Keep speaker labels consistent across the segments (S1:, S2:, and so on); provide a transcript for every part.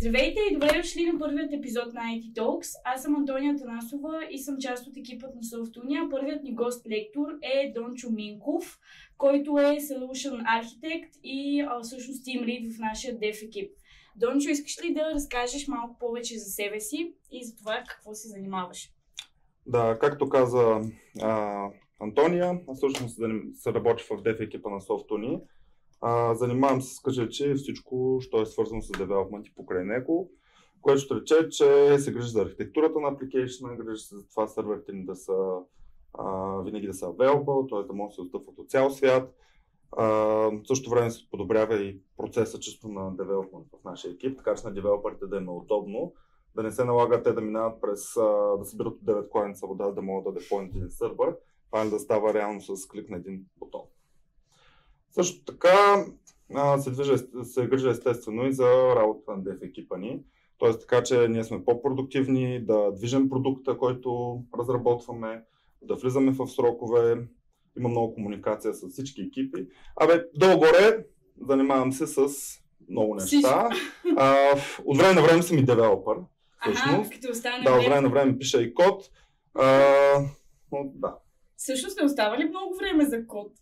S1: Здравейте и добре дошли на първият епизод на IT Talks. Аз съм Антония Танасова и съм част от екипът на Софтуния. Първият ни гост-лектор е Дончо Минков, който е Solution Architect и а, всъщност Team Lead в нашия Dev екип. Дончо, искаш ли да разкажеш малко повече за себе си и за това какво се занимаваш?
S2: Да, както каза а, Антония, аз всъщност се работи в Dev екипа на Софтуни. А, занимавам се с кажа, всичко, що е свързано с девелопмент и покрай него, което ще рече, че се грижи за архитектурата на апликейшна, грижи се за това серверите ни да са а, винаги да са available, т.е. да могат да се достъпват от цял свят. А, в същото време се подобрява и процеса чисто на девелопмент в нашия екип, така че на девелоперите да им е удобно, да не се налага те да минават през, а, да събират от 9 кланица вода, да могат да деплойнат един сървър, това да става реално с клик на един бутон. Също така се, движа, се грижа естествено и за работа на деф екипа ни. Тоест така, че ние сме по-продуктивни, да движим продукта, който разработваме, да влизаме в срокове, има много комуникация с всички екипи. Абе, долу-горе занимавам се с много неща. А, от време на време съм и девелопър.
S1: Всъщност. Ага, като остане
S2: да, от време на време пиша и код. А, но, да.
S1: Всъщност не остава ли много време за код?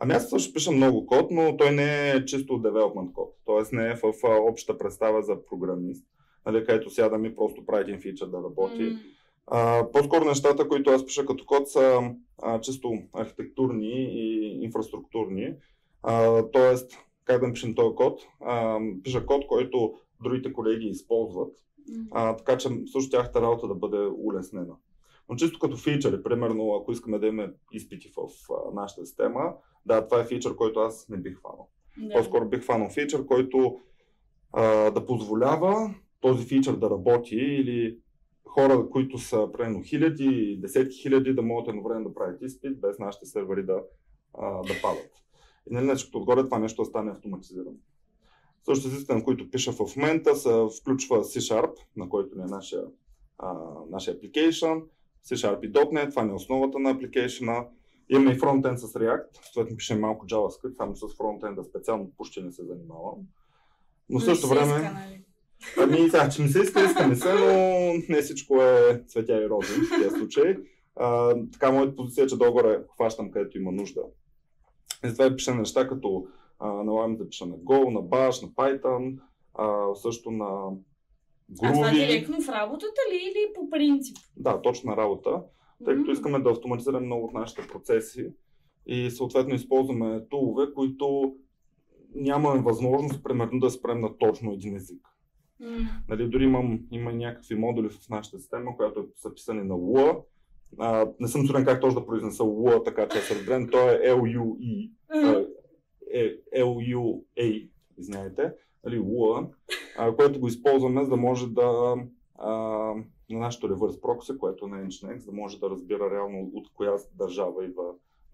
S2: Ами аз също пиша много код, но той не е чисто development код. Тоест не е в общата представа за програмист, нали, където сядам и просто прави един фичър да работи. Mm. А, по-скоро нещата, които аз пиша като код са а, чисто архитектурни и инфраструктурни. А, тоест, как да напишем този код? А, пиша код, който другите колеги използват, а, така че също тяхната работа да бъде улеснена. Но чисто като фичъри, примерно, ако искаме да имаме изпити в а, нашата система, да, това е фичър, който аз не бих фанал. Да. По-скоро бих фанал фичър, който а, да позволява този фичър да работи или хора, които са примерно хиляди, десетки хиляди, да могат едновременно да правят изпит, без нашите сервери да, а, да падат. И нали, нещо отгоре това нещо стане автоматизирано. Също езиците, които пиша в момента, са, включва C-Sharp, на който не е нашия, а, нашия application, C-Sharp и .NET, това не е основата на application Имаме и фронтенд с React, съответно пишем малко JavaScript, само с фронтенда специално почти не се занимавам. Но в същото време... Иска, нали? Ами, сега, че ми се иска, иска ми се, но не всичко е цветя и рози в тези случаи. А, така, моята позиция е, че долу-горе хващам където има нужда. И затова пиша неща като налагам да пиша на Go, на Bash, на Python, а, също на
S1: Groovy. А това директно в работата ли или по принцип?
S2: Да, точно на работа тъй като искаме да автоматизираме много от нашите процеси и съответно използваме тулове, които нямаме възможност, примерно, да спрем на точно един език. Mm. Нали, дори имам, има някакви модули в нашата система, която е записани на Lua. А, не съм сигурен как точно да произнеса Lua, така че се разберем. То е L-U-E. Mm. Е, L-U-A, извиняйте. Нали, Lua, а, което го използваме, за да може да а, на нашото reverse proxy, което е Nginx, да може да разбира реално от коя държава идва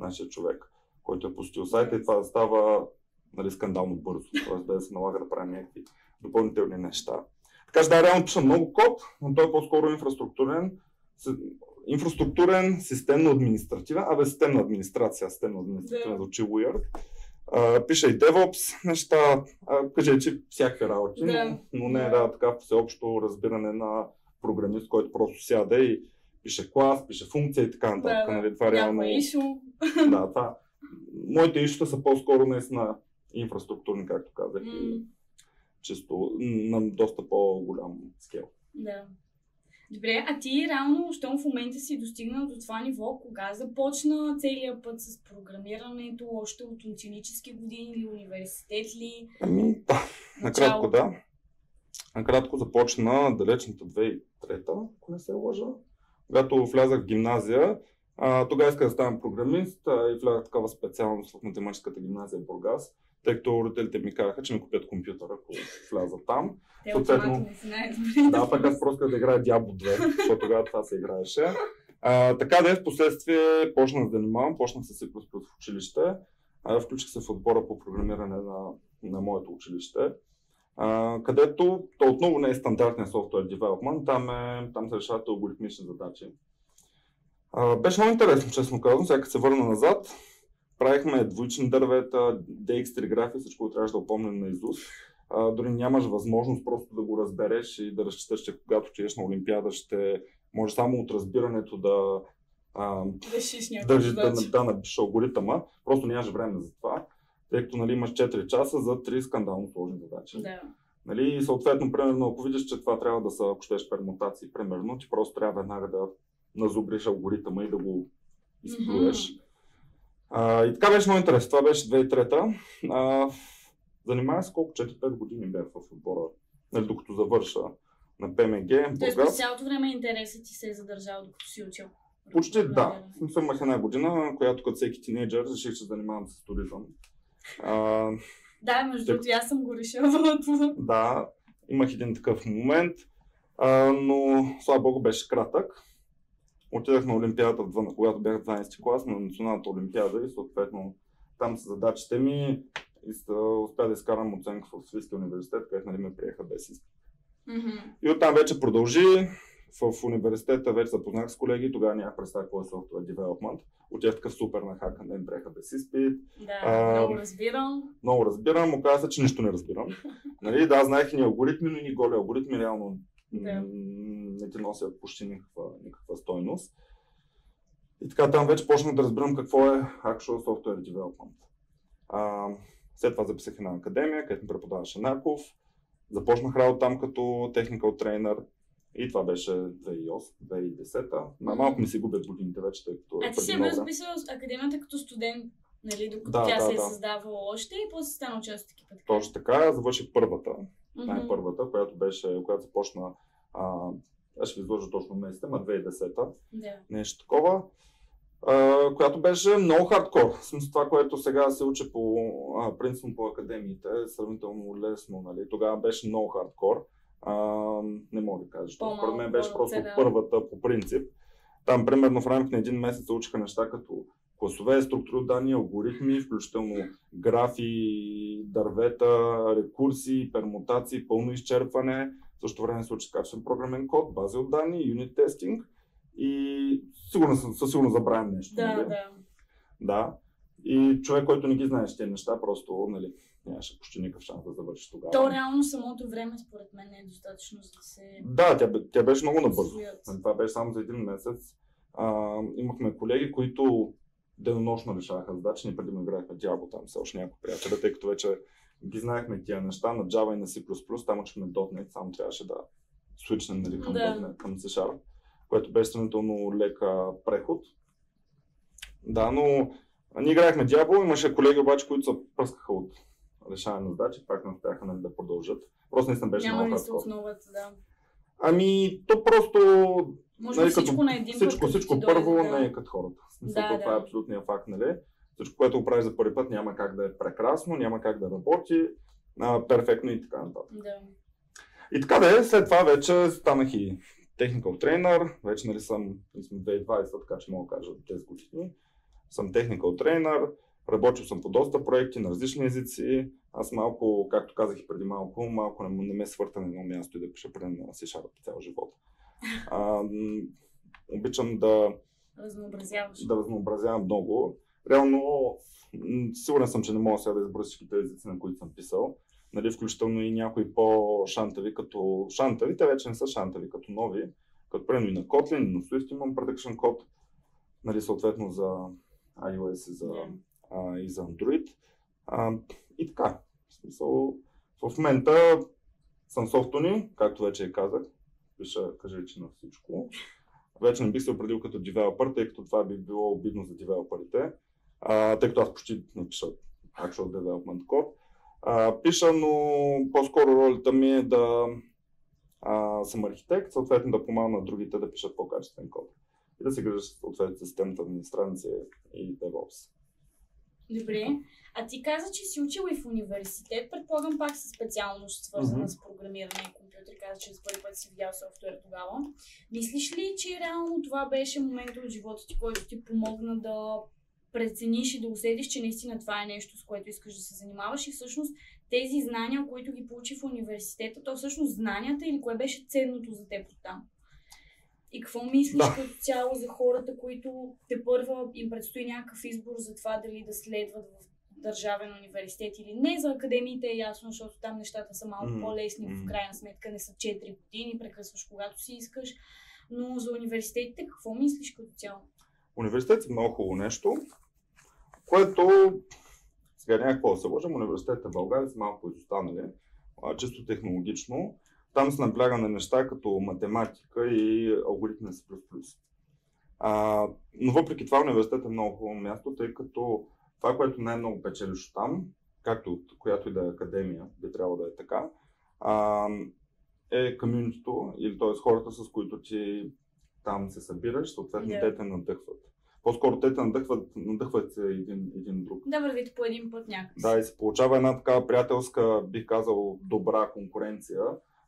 S2: нашия човек, който е посетил сайта и това да става нали, скандално бързо, т.е. да се налага да правим някакви допълнителни неща. Така че да, реално пиша много код, но той е по-скоро инфраструктурен, инфраструктурен, системно-административен, абе системна администрация, системно административен звучи weird. Uh, пиша и DevOps неща, uh, кажа, че всякакви работи, yeah. но, но не е да, така всеобщо разбиране на програмист, който просто сяда и пише клас, пише функция и така нататък. Да, нали? Това реално... Да, това. Моите ишута са по-скоро наистина инфраструктурни, както казах. Mm. Чисто на доста по-голям скел.
S1: Да. Добре, а ти реално, щом в момента си достигнал до това ниво, кога започна целият път с програмирането, още от ученически години или университет ли?
S2: Ами, да, накратко да. Накратко започна далечната 2003 ако не се лъжа. Когато влязах в гимназия, а, тогава исках да ставам програмист и влязах такава специалност в математическата гимназия в Бургас, тъй като родителите ми казаха, че ми купят компютъра, ако вляза там.
S1: Те Съответно.
S2: Да, пък аз просто да играя Diablo 2, защото тогава това се играеше. А, така да е, в последствие почнах да занимавам, почнах с C++ в училище, а, включих се в отбора по програмиране на, на моето училище а, където то отново не е стандартен софтуер девелопмент, там, е, там се решават алгоритмични задачи. А, беше много интересно, честно казвам, сега се върна назад, правихме двоични дървета, DX3 графи, всичко трябваше да опомним на изус. А, дори нямаш възможност просто да го разбереш и да разчиташ, че когато отидеш на Олимпиада, ще може само от разбирането да а, държиш да,
S1: задача.
S2: да напишеш алгоритъма. Просто нямаш време за това, тъй като нали, имаш 4 часа за 3 скандално сложни задачи.
S1: Да.
S2: Нали, и съответно, примерно, ако видиш, че това трябва да са, ако щеш, пермутации, примерно, ти просто трябва веднага да назубриш алгоритъма и да го изплюеш. А, и така беше много интересно. Това беше 2003-та. А, занимава се колко? 4-5 години бях в отбора, нали, докато завърша на ПМГ.
S1: Тоест през цялото време интересът ти се е задържал, докато си учил.
S2: Почти да. Смисъл имах една година, която като всеки тинейджър реших, че се занимавам с туризъм. А,
S1: Да, между другото, аз съм го решила.
S2: Да, имах един такъв момент, а, но слава богу беше кратък. Отидах на Олимпиадата, в двана- когато бях в 12 клас, на Националната Олимпиада и съответно там са задачите ми и с- успя да изкарам оценка в Софийския университет, където нали, ме приеха без изпит.
S1: Мгм.
S2: И оттам вече продължи. В университета вече запознах с колеги, тогава нямах представа какво е software development. Отидах такъв супер на хака, не ме приеха без изпит.
S1: Да,
S2: А,
S1: много разбирам.
S2: много разбирам, оказа се, че нищо не разбирам. нали, да, знаех и ни алгоритми, но и ни голи алгоритми реално
S1: Да.
S2: не ти носят почти никаква, никаква стойност. И така там вече почнах да разбирам какво е Actual Software Development. А, след това записах една академия, където ми преподаваше Наков. Започнах работа там като technical trainer. И това беше 2008-2010.
S1: Мгм.
S2: Малко ми се губят годините вече, тъй като
S1: А ти си е бил
S2: време.
S1: записал академията като студент, нали, докато
S2: Да,
S1: тя
S2: да,
S1: се е
S2: да.
S1: създавала още и после си станал част от екипа. така?
S2: Точно така, завърших първата,
S1: Мгм.
S2: най-първата, която беше, която започна, а, аз ще ви изложа точно месеца, ма 2010-та,
S1: Да.
S2: нещо такова, а, която беше много хардкор. Смисъл това, което сега се учи по а, принципно по академиите, е сравнително лесно. Нали? Тогава беше много хардкор. А, не мога да кажа, защото според мен беше просто
S1: цена.
S2: първата по принцип. Там, примерно, в рамките на един месец се учиха неща като класове, структури данни, алгоритми, включително графи, дървета, рекурсии, пермутации, пълно изчерпване. В същото време се учи качествен програмен код, бази от данни, юнит тестинг и сигурно, със сигурност забравям нещо.
S1: Да,
S2: нали?
S1: да.
S2: да. И човек, който не ги знаеш тези неща, просто нали, нямаше почти никакъв шанс да завърши тогава.
S1: То реално самото време, според мен, не е достатъчно, за да се
S2: Да, тя, тя беше много набързо. Това беше само за един месец. А, имахме колеги, които денонощно решаваха задачи. Ние преди играехме Diablo там, все още някои приятели, тъй като вече ги знаехме тия неща на Java и на C++, там учихме .NET, само трябваше да свичнем нали, към
S1: Да.
S2: .NET, към C Sharp, което беше сравнително лека преход. Да, но ние играехме Diablo, имаше колеги обаче, които се пръскаха от решаване на задачи, пак не успяха нали, да продължат. Просто наистина беше
S1: Няма
S2: много хардкор.
S1: основата, да.
S2: Ами, то просто
S1: Може
S2: Нали,
S1: всичко
S2: като
S1: на един
S2: всичко,
S1: път.
S2: всичко първо
S1: да.
S2: не е като хората. Смисъл,
S1: Да, да.
S2: това е абсолютния факт, нали? Всичко, което го правиш за първи път, няма как да е прекрасно, няма как да работи а, перфектно и така нататък.
S1: Да.
S2: И така да е, след това вече станах и technical trainer, вече нали съм, ние сме 2020, така че мога да кажа 10 години. Съм technical trainer, работил съм по доста проекти на различни езици. Аз малко, както казах и преди малко, малко не, не ме свърта на едно място и да пиша преди на C-Sharp цял живот. А, обичам да,
S1: Разнообразяваш.
S2: да разнообразявам много. Реално, сигурен съм, че не мога сега да изброя всичките езици, на които съм писал. Нали, включително и някои по-шантави, като шантави, те вече не са шантави, като нови, като примерно и на Kotlin, и на Swift имам production код, нали, съответно за iOS и за, а, и за Android. А, и така, в смисъл, в момента съм софтуни, както вече казах, пиша, кажи речи на всичко. Вече не бих се определил като девелопър, тъй като това би било обидно за девелоперите, тъй като аз почти не пиша actual development код. А, пиша, но по-скоро ролята ми е да а, съм архитект, съответно да помагам на другите да пишат по-качествен код. И да се грижа съответно системата администрация и DevOps.
S1: Добре. А ти каза, че си учил и в университет, предполагам пак със специалност, свързана
S2: Мгм.
S1: с програмиране и компютър. Каза, че за първи път си видял софтуер тогава. Мислиш ли, че реално това беше момент от живота ти, който ти помогна да прецениш и да усетиш, че наистина това е нещо, с което искаш да се занимаваш и всъщност тези знания, които ги получи в университета, то всъщност знанията или кое беше ценното за теб там? И какво мислиш
S2: Да.
S1: като цяло за хората, които те първа им предстои някакъв избор за това дали да следват в държавен университет или не. За академиите е ясно, защото там нещата са малко
S2: М,
S1: по-лесни. В крайна сметка не са 4 години, прекъсваш когато си искаш. Но за университетите какво мислиш като цяло?
S2: Университет е много хубаво нещо, което сега няма какво да се лъжим, университетите в България са малко изостанали, чисто технологично. Там се набляга на неща като математика и алгоритми плюс. А, но въпреки това университет е много хубаво място, тъй като това, което най-много печелиш там, както от която и да е академия, би трябвало да е така, а, е комьюнитито, или т.е. хората, с които ти там се събираш, съответно
S1: Да.
S2: те те надъхват. По-скоро те те надъхват, надъхват се един, един друг.
S1: Да вървите по един път някакси.
S2: Да, и се получава една такава приятелска, бих казал, добра конкуренция.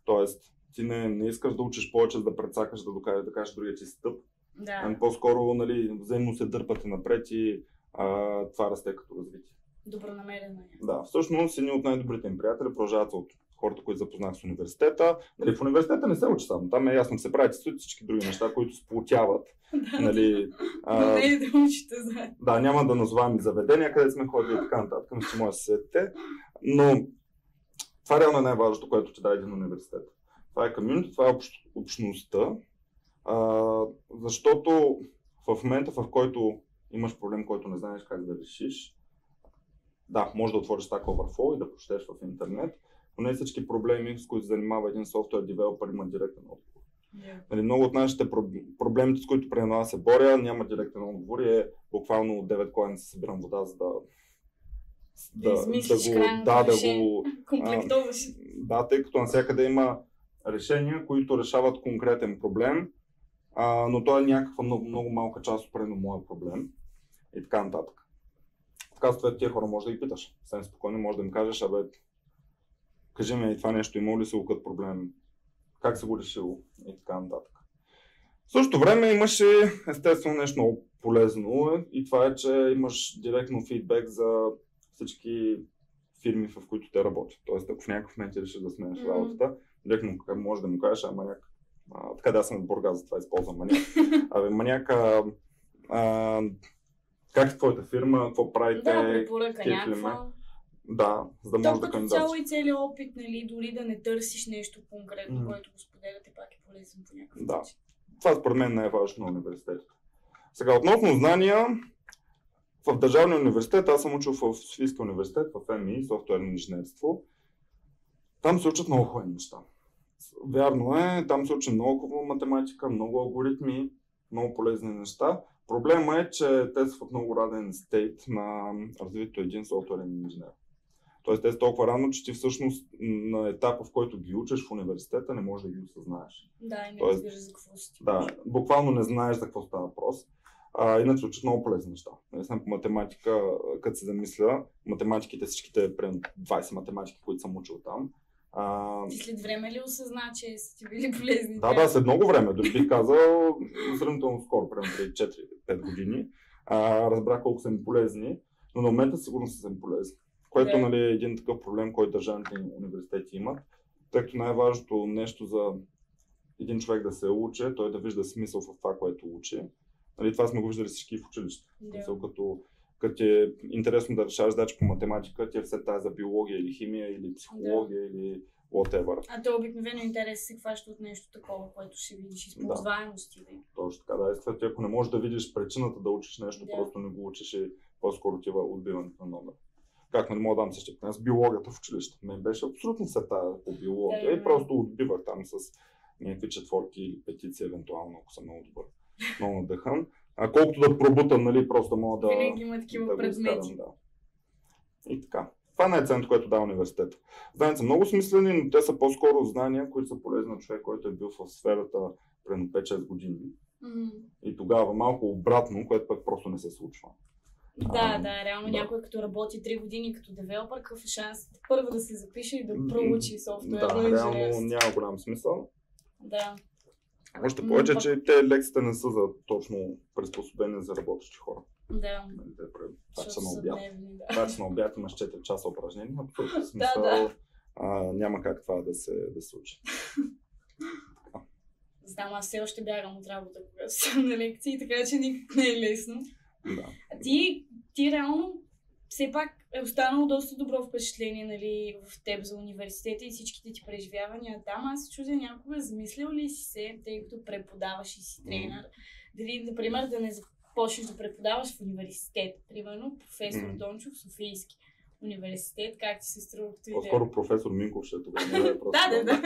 S2: Тоест, ти не, не искаш да учиш повече, да прецакаш, да докажеш, да кажеш другия, че си тъп.
S1: да.
S2: Ами по-скоро, нали, взаимно се дърпате напред и а, това расте като развитие.
S1: Добронамерено е.
S2: Да, всъщност едни от най-добрите им приятели продължават от хората, които запознах с университета. Нали, в университета не се учи само, там е ясно, се правят и всички други неща, които сплотяват. Нали,
S1: Но
S2: а,
S1: не е да учите заедно.
S2: да, няма да назовавам заведения, къде сме ходили и така нататък, мисля, че може да се сетите. Но това реално е най-важното, което ти даде един университет. Това е комьюнити, това е общ, общността, а, защото в момента, в който имаш проблем, който не знаеш как да решиш, да, може да отвориш Stack Overflow и да прочетеш в интернет, но не всички проблеми, с които занимава един софтуер девелопер, имат директен отговор. Нали, много от нашите проб- проблемите, с които това се боря, няма директен отговор и е буквално от 9 колена се събирам вода, за да,
S1: Да измислиш
S2: го, да, да го,
S1: Комплектуваш.
S2: да, тъй като навсякъде има решения, които решават конкретен проблем, а, но той е някаква много, много малка част от моя проблем и така нататък. Така съответно тия хора може да ги питаш. Съвсем спокойно може да им кажеш, абе, кажи ми, това нещо има ли се като проблем, как се го решил и така нататък. В същото време имаше естествено нещо много полезно и това е, че имаш директно фидбек за всички фирми, в които те работят. Тоест, ако в някакъв момент решиш да сменеш
S1: Мгм.
S2: работата, директно може да му кажеш, а маняк, а, така да аз съм от Бургас, затова използвам маняк. Абе, маняк, а, а, как е твоята фирма, какво правите?
S1: Да, препоръка някаква.
S2: Да, за да
S1: То
S2: можеш да
S1: като цяло и целият опит, нали, дори да не търсиш нещо конкретно,
S2: М.
S1: което го споделяте, пак е полезен по някакъв
S2: Да.
S1: начин.
S2: Това според мен не е важно на университета. Сега, относно знания, в Държавния университет, аз съм учил в Софийския университет, в МИ, софтуерно инженерство. Там се учат много хубави неща. Вярно е, там се учи много математика, много алгоритми, много полезни неща. Проблема е, че те са в много раден стейт на развитието един софтуерен инженер. Тоест, те са толкова рано, че ти всъщност на етапа, в който ги учиш в университета, не можеш да ги осъзнаеш.
S1: Да, и не
S2: Тоест-
S1: разбираш за какво си.
S2: Да, буквално не знаеш за какво става въпрос. А, иначе учат много полезни неща. Не знам по математика, като се замисля, математиките, всичките, примерно 20 математики, които съм учил там. А,
S1: Ти след време ли осъзна, че са ти били полезни?
S2: да, да, след много време, дори бих казал, сравнително скоро, примерно преди 4-5 години, а, разбрах колко са ми полезни, но на момента сигурно са ми полезни. Което
S1: Да.
S2: нали, е един такъв проблем, който държавните университети имат, тъй като най-важното нещо за един човек да се учи, е той да вижда смисъл в това, което учи. Нали, това сме го виждали всички в училище. Смисъл, като, като ти е интересно да решаваш задачи по математика, ти е все тази за биология или химия или психология или whatever.
S1: А то обикновено интерес се хваща от нещо такова, което ще видиш използваемости. Да.
S2: Точно така, да. Естествено, ти ако не можеш да видиш причината да учиш нещо,
S1: Да.
S2: просто не го учиш и по-скоро отива отбиването на номер. Как не мога да дам същия с биологията в училище. Мен беше абсолютно света по биология
S1: Да,
S2: и
S1: да.
S2: просто отбивах там с някакви четворки или петици, евентуално, ако съм много добър, много надъхан. А колкото да пробутам, нали, просто мога да,
S1: Винаги има такива
S2: да
S1: предмети.
S2: да. И така. Това е най-ценното, което дава университет. Знания са много смислени, но те са по-скоро знания, които са полезни на човек, който е бил в сферата примерно 5-6 години.
S1: М.
S2: И тогава малко обратно, което пък просто не се случва.
S1: Да,
S2: А,
S1: да, реално
S2: да.
S1: някой като работи 3 години като девелопър, какъв е шанс първо да се запише и да проучи
S2: Да,
S1: софтуерно
S2: реално
S1: инженерство.
S2: няма голям смисъл.
S1: Да.
S2: Още повече, че те лекциите не са за точно приспособени за работещи хора.
S1: Да.
S2: Нали, това, че на обяд.
S1: да.
S2: Това, че на обяд имаш 4 часа упражнения, абсолютно смисъл.
S1: да.
S2: А, няма как това да се, да се случи.
S1: Знам, аз все още бягам от работа, когато съм на лекции, така че никак не е лесно.
S2: Да.
S1: А ти, ти реално все пак е останало доста добро впечатление нали, в теб за университета и всичките ти преживявания там. Аз се чудя някога, замислил ли си се, тъй като преподаваш и си тренер, дали, например, да не започнеш да преподаваш в университет, примерно професор. Дончов, Софийски университет, как ти се струва
S2: като По-скоро професор Минков ще е тогава.
S1: Е да, да, да.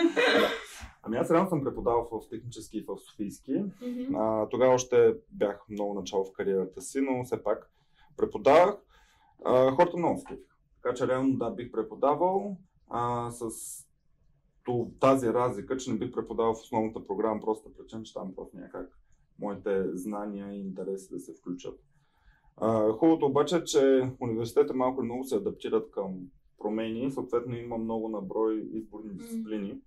S2: Ами аз реално съм преподавал в технически и в Софийски. Mm-hmm. А, тогава още бях много начало в кариерата си, но все пак преподавах. А, хората много скифиха. Така че реално да, бих преподавал а, с тази разлика, че не бих преподавал в основната програма, просто причина, че там просто някак моите знания и интереси да се включат. А, хубавото обаче е, че университета малко много се адаптират към промени, съответно има много наброй изборни дисциплини, mm.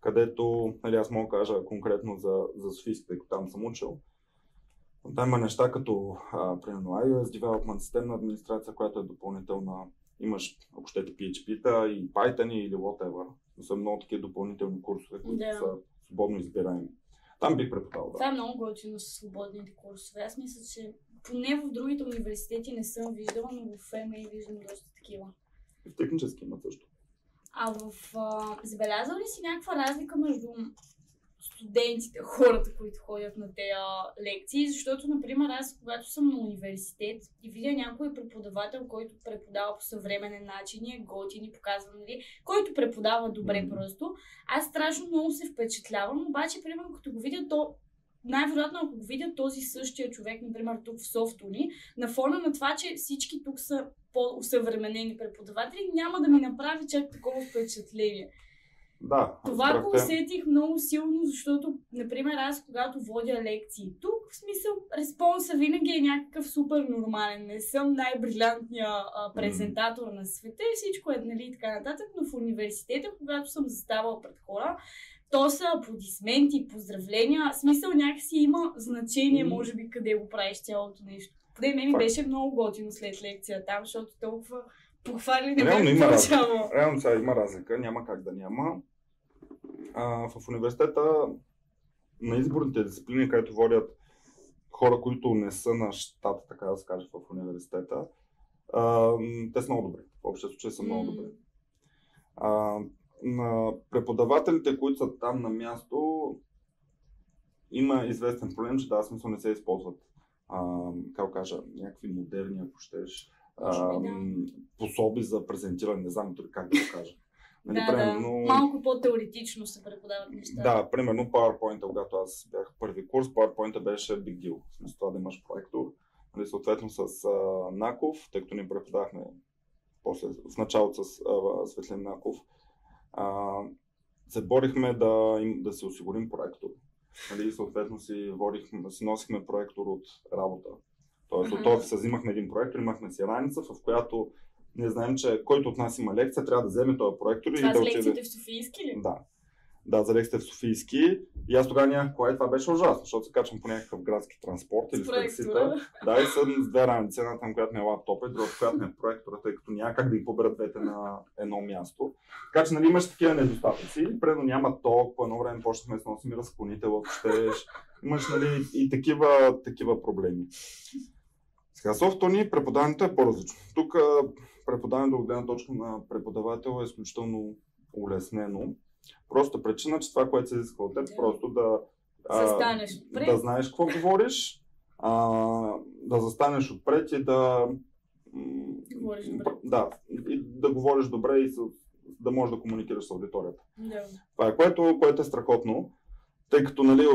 S2: където, нали, аз мога да кажа конкретно за, за Софийски, тъй като там съм учил. Там има неща като, а, примерно, iOS Development, системна администрация, която е допълнителна. Имаш, ако щете, PHP-та и Python или whatever. Са много такива допълнителни курсове, които yeah. са свободно избираеми. Там бих преподавал. Да.
S1: Това е много готино с свободните курсове. Аз мисля, че поне в другите университети не съм виждала, но в ФМИ виждам доста такива.
S2: И в технически има също.
S1: А в... А, забелязал ли си някаква разлика между студентите, хората, които ходят на тези лекции, защото, например, аз, когато съм на университет и видя някой преподавател, който преподава по съвременен начин, е готин и показва, нали, който преподава добре просто, аз страшно много се впечатлявам, обаче, примерно, като го видя, то най-вероятно, ако го видят този същия човек, например, тук в Софтуни, на фона на това, че всички тук са по-усъвременени преподаватели, няма да ми направи чак такова впечатление.
S2: Да.
S1: Това го усетих много силно, защото, например, аз когато водя лекции тук, в смисъл, респонса винаги е някакъв супер нормален. Не съм най-брилянтния а, презентатор mm. на света и всичко е, нали, така нататък, но в университета, когато съм заставала пред хора, то са аплодисменти, поздравления. Смисъл някакси има значение, mm. може би, къде го правиш цялото нещо. Поне ми беше много готино след лекция там, защото толкова похвали не Реално
S2: има разлика. Реално сега има разлика, няма как да няма. А, в университета на изборните дисциплини, където водят хора, които не са на щата, така да се каже, в университета, а, те са много добри. В общия случай са много добри. А, на преподавателите, които са там на място, има известен проблем, че да, смисъл не се използват, а, как кажа, някакви модерни, ако щеш, а, пособи за презентиране, не знам дори как да го кажа.
S1: Нали, да, примерно, да. Малко по-теоретично се преподават неща.
S2: Да, примерно PowerPoint, когато аз бях първи курс, PowerPoint беше big deal. Смисъл това да имаш проектор. Нали, съответно с а, Наков, тъй като ни преподахме после, в началото с а, Светлин Наков, а, се борихме да, им, да се осигурим проектор. Нали, съответно си, водихме, си носихме проектор от работа. Тоест от офиса взимахме един проектор, имахме си раница, в която ние знаем, че който от нас има лекция, трябва да вземе този проектор
S1: Това
S2: и да
S1: отиде. Това в Софийски ли?
S2: Да. Да, за лекция в Софийски. И аз тогава нямах кое, това беше ужасно, защото се качвам по някакъв градски транспорт или с таксита. Да, и съм с две раници, една там, която ми е лаптопа и друга, която ми е проектора, тъй като няма как да ги поберат двете на едно място. Така че, нали, имаш такива недостатъци. Предно няма ток, по едно време почнахме с носим разклонител, ако щеш. Имаш, нали, и такива, такива проблеми. Сега софтуни преподаването е по-различно. Тук преподаването от гледна точка на преподавател е изключително улеснено. Просто причина, че това, което се изисква от теб, просто да,
S1: а,
S2: да знаеш какво говориш, а, да застанеш отпред и да,
S1: говориш добре.
S2: да, и да говориш добре и с, да можеш да комуникираш с аудиторията.
S1: Да.
S2: Това е което, което е страхотно, тъй като нали,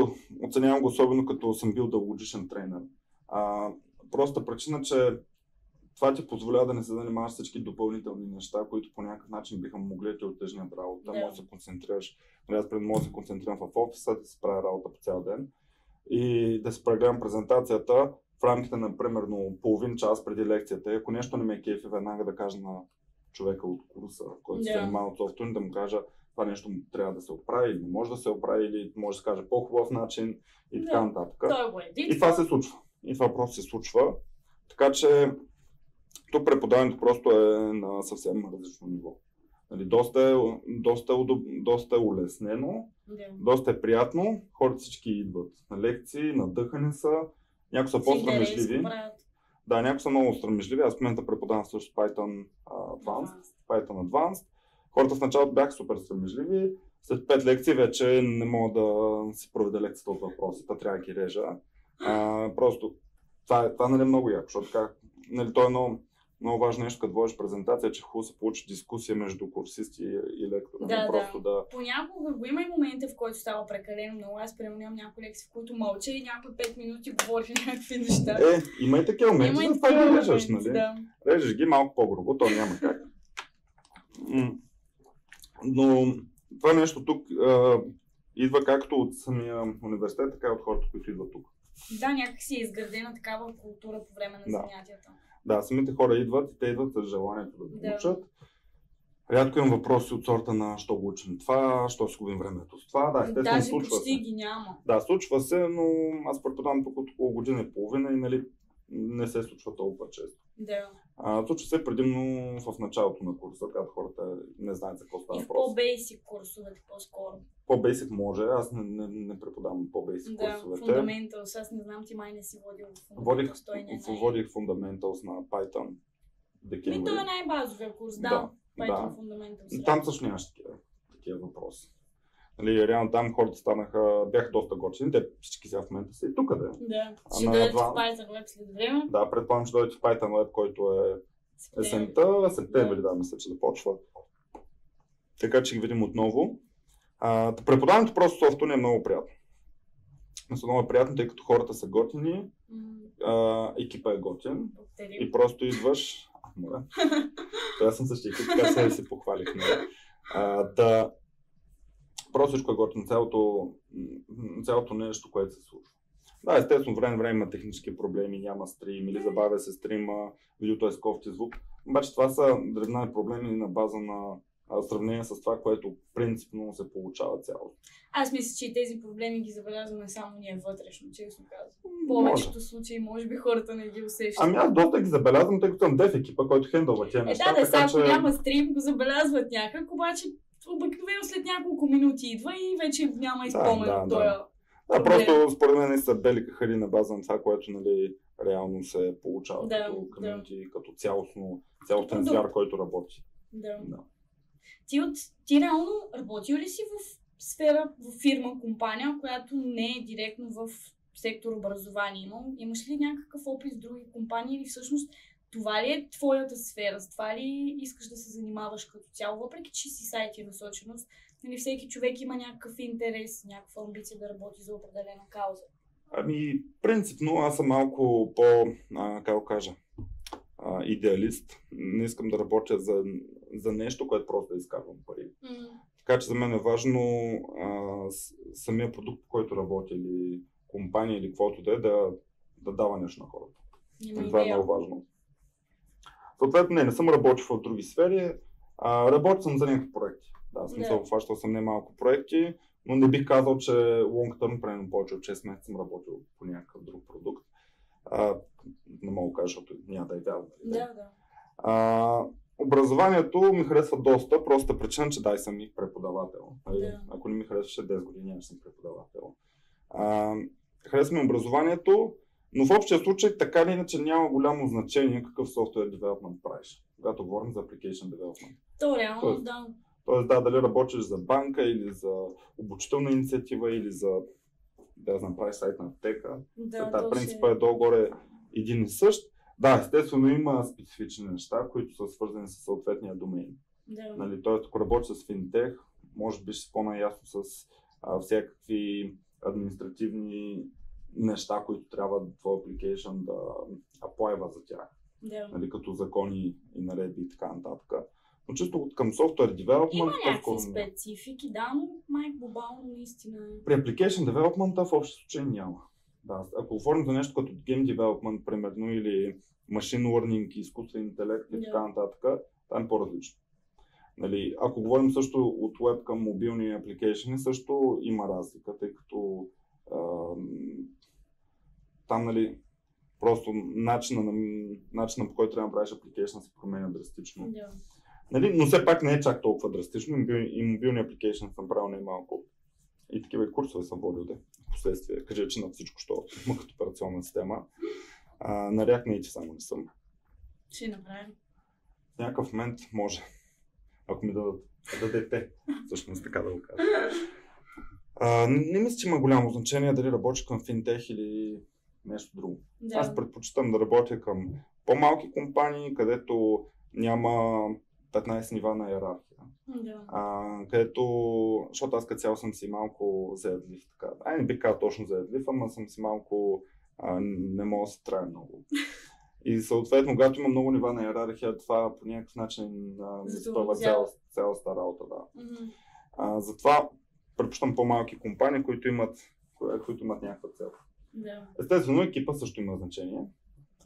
S2: оценявам го особено като съм бил дългогодишен тренер. А, проста причина, че това ти позволява да не се занимаваш всички допълнителни неща, които по някакъв начин биха могли да ти оттежнят работа. Yeah. Може да се концентрираш. Нали, аз пред може да се концентрирам в офиса, да се правя работа по цял ден и да се прегледам презентацията в рамките на примерно половин час преди лекцията. И ако нещо не ме е кефи, веднага да кажа на човека от курса, който yeah. се занимава от софтуни, да му кажа това нещо трябва да се оправи или не може да се оправи или може да се каже по-хубав начин и yeah. така нататък.
S1: Е
S2: и това се случва. И това просто се случва. Така че тук преподаването просто е на съвсем различно ниво. Нали, доста, е, доста, удоб, доста е улеснено,
S1: yeah.
S2: доста е приятно. Хората всички идват на лекции, надъхани са, някои са по-срамежливи. Да, някои са много стремежливи. Аз в момента преподавам също Python Advanced. Python Advanced. Хората в началото бяха супер стремежливи. След пет лекции вече не мога да си проведа лекцията от въпроси, па трябва да ги режа. А, просто това, е, това нали, е много яко, защото така, нали, то е много, много важно нещо, като водиш презентация, че хубаво се получи дискусия между курсисти и, лектора.
S1: Да,
S2: просто да. да.
S1: Понякога го има и моменти, в които става прекалено много. Аз приемам някои лекции, в които мълча и някой 5 минути говори някакви неща.
S2: Е, има и такива моменти, за това ги режеш, нали?
S1: Да.
S2: Режеш ги малко по-грубо, то няма как. Но това нещо тук а, идва както от самия университет, така и от хората, които идват тук.
S1: Да, някак си е изградена такава култура по време на да. занятията.
S2: Да, самите хора идват и те идват с желанието да го да. учат. Рядко имам въпроси от сорта на що го учим това, що си губим времето с това. Да, естествено,
S1: Даже
S2: случва
S1: почти
S2: се.
S1: ги няма.
S2: Да, случва се, но аз преподавам тук от около година и половина и нали, не се случва толкова често.
S1: Да.
S2: А, случва се предимно в началото на курса, когато хората не знаят за какво става
S1: И в по-бейсик курсовете по-скоро.
S2: По-бейсик може, аз не, не, не преподавам по-бейсик
S1: Да,
S2: курсовете.
S1: фундаменталс. Аз не знам, ти май не си водил
S2: Водих,
S1: фундаменталс. Той не е най-
S2: водих Fundamentals на Python.
S1: Ми,
S2: Декември.
S1: той е най-базовия курс, да.
S2: Да,
S1: Python
S2: да.
S1: Fundamentals.
S2: Там също нямаше такива, такива въпроси. Нали, реално там хората станаха, бяха доста готини, те всички сега в момента са и тук да.
S1: Да.
S2: А
S1: Ще
S2: на
S1: дойдете в? Python Web след време.
S2: Да, предполагам, че дойдете в Python Web, който е есента, септември, да, мисля, че започва. Така че ги видим отново. А, преподаването просто софтуер е много приятно. Мисля, много е приятно, тъй като хората са готини, а, екипа е готин и просто идваш. А, моля. Аз съм същия екип, така се се похвалих. Нали? А, да, просто е готино, цялото, цялото нещо, което се случва. Да, естествено, време време има технически проблеми, няма стрим или забавя се стрима, видеото е с кофти звук. Обаче това са дребна проблеми на база на сравнение с това, което принципно се получава цяло.
S1: Аз мисля, че тези проблеми ги забелязваме само ние вътрешно, честно казвам. В повечето случаи, може би хората не ги усещат.
S2: Ами аз доста ги забелязвам, тъй като съм дев екипа, който хендълва тия
S1: Е,
S2: неща.
S1: да, да, сега
S2: че...
S1: няма стрим, го забелязват някак, обаче обикновено след няколко минути идва и вече няма изпълнен
S2: да,
S1: от
S2: да.
S1: този.
S2: Да, просто според мен са бели кахари на база на това, което нали, реално се получава
S1: Да,
S2: като
S1: да.
S2: комьюнити, като цялостно, цялостен звяр, който работи.
S1: Да.
S2: Да.
S1: Ти, от, ти реално работил ли си в сфера, в фирма, компания, която не е директно в сектор образование? Имал, имаш ли някакъв опит с други компании или всъщност това ли е твоята сфера? С това ли искаш да се занимаваш като цяло, въпреки че си сайт и насоченост? Нали, всеки човек има някакъв интерес, някаква амбиция да работи за определена кауза.
S2: Ами, принципно аз съм малко по, а, как кажа, а, идеалист. Не искам да работя за, за нещо, което просто да изкарвам пари. Така че за мен е важно а, самия продукт, по който работя или компания или каквото да е, да, да дава нещо на хората.
S1: Има
S2: Това е много важно. Съответно, не, не съм работил в други сфери. А, работил съм за някакви проекти. Да, смисъл,
S1: Да.
S2: хващал съм немалко проекти, но не бих казал, че long term, примерно повече от 6 месеца съм работил по някакъв друг продукт. А, не мога да кажа, защото няма да е вярно. нали?
S1: Да, да.
S2: А, образованието ми харесва доста, просто причина, че дай съм и преподавател. Нали?
S1: Да.
S2: Ако не ми харесваше 10 години, нямаше съм преподавател. А, харесва ми образованието, но в общия случай така или иначе няма голямо значение какъв софтуер девелопмент правиш, когато говорим за application development.
S1: То реално,
S2: Тоест,
S1: да.
S2: Тоест, да, дали работиш за банка или за обучителна инициатива или за да знам, правиш сайт на аптека.
S1: Да, то
S2: принципа е долу-горе един и същ. Да, естествено има специфични неща, които са свързани с съответния домейн.
S1: Да.
S2: Нали, Тоест, ако работиш с финтех, може би ще си по-наясно с а, всякакви административни неща, които трябва твой application да аплайва за тях,
S1: да.
S2: нали, като закони и наредби и така нататък. Но чисто към software development,
S1: Има някакви специфики, да, но май глобално наистина.
S2: При application development в общи случай няма. Да, ако говорим за нещо като game development, примерно, или machine learning, изкуствен интелект и
S1: Да.
S2: така нататък, там е по-различно. Нали, ако говорим също от web към мобилни application, също има разлика, тъй като ам, там нали, просто начина, на, начина по който трябва да правиш application се променя драстично.
S1: Да.
S2: Нали, но все пак не е чак толкова драстично. И мобилни application съм правил немалко. И такива курсове съм водил, да. Впоследствие. Кажа, че на всичко, що има като операционна система. А, на React Native само не съм.
S1: Ще направим.
S2: В някакъв момент може. Ако ми дадат. Дадете. Всъщност така да го кажа. А, не, не мисля, че има голямо значение дали работя към финтех или нещо друго.
S1: Да.
S2: Аз предпочитам да работя към по-малки компании, където няма 15 нива на иерархия.
S1: Да.
S2: А, където, защото аз като цяло съм си малко заедлив. Така. Ай, не бих казал точно заедлив, ама съм си малко а, не мога да се трая много. И съответно, когато има много нива на иерархия, това по някакъв начин а, ми
S1: Затова
S2: спъва цял, цялата работа. Да.
S1: Мгм.
S2: А, затова предпочитам по-малки компании, които имат, кои- които имат някаква цел.
S1: Да.
S2: Естествено, екипа също има значение,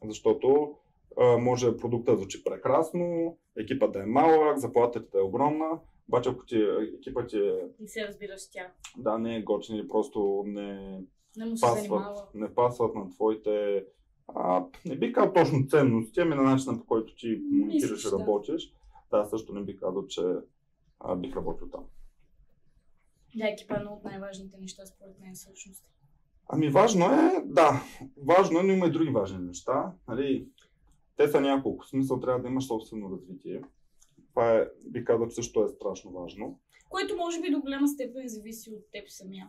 S2: защото а, може продукта да звучи прекрасно, екипа да е малък, заплатата да е огромна, обаче ако ти, екипът ти е,
S1: Не се разбираш с тях.
S2: да, не е готин или просто не
S1: Не му се
S2: пасват,
S1: занимава.
S2: не пасват на твоите, а, не би казал точно ценности, ами на начина по който ти монтираш и
S1: да.
S2: работиш. Да, също не би казал, че а, бих работил там.
S1: Да, екипа е едно от най-важните неща, според мен, всъщност.
S2: Ами важно е, да, важно е, но има и други важни неща. Нали, те са няколко. В смисъл трябва да имаш собствено развитие. Това е, би казал, също е страшно важно.
S1: Което може би до голяма степен зависи от теб самия.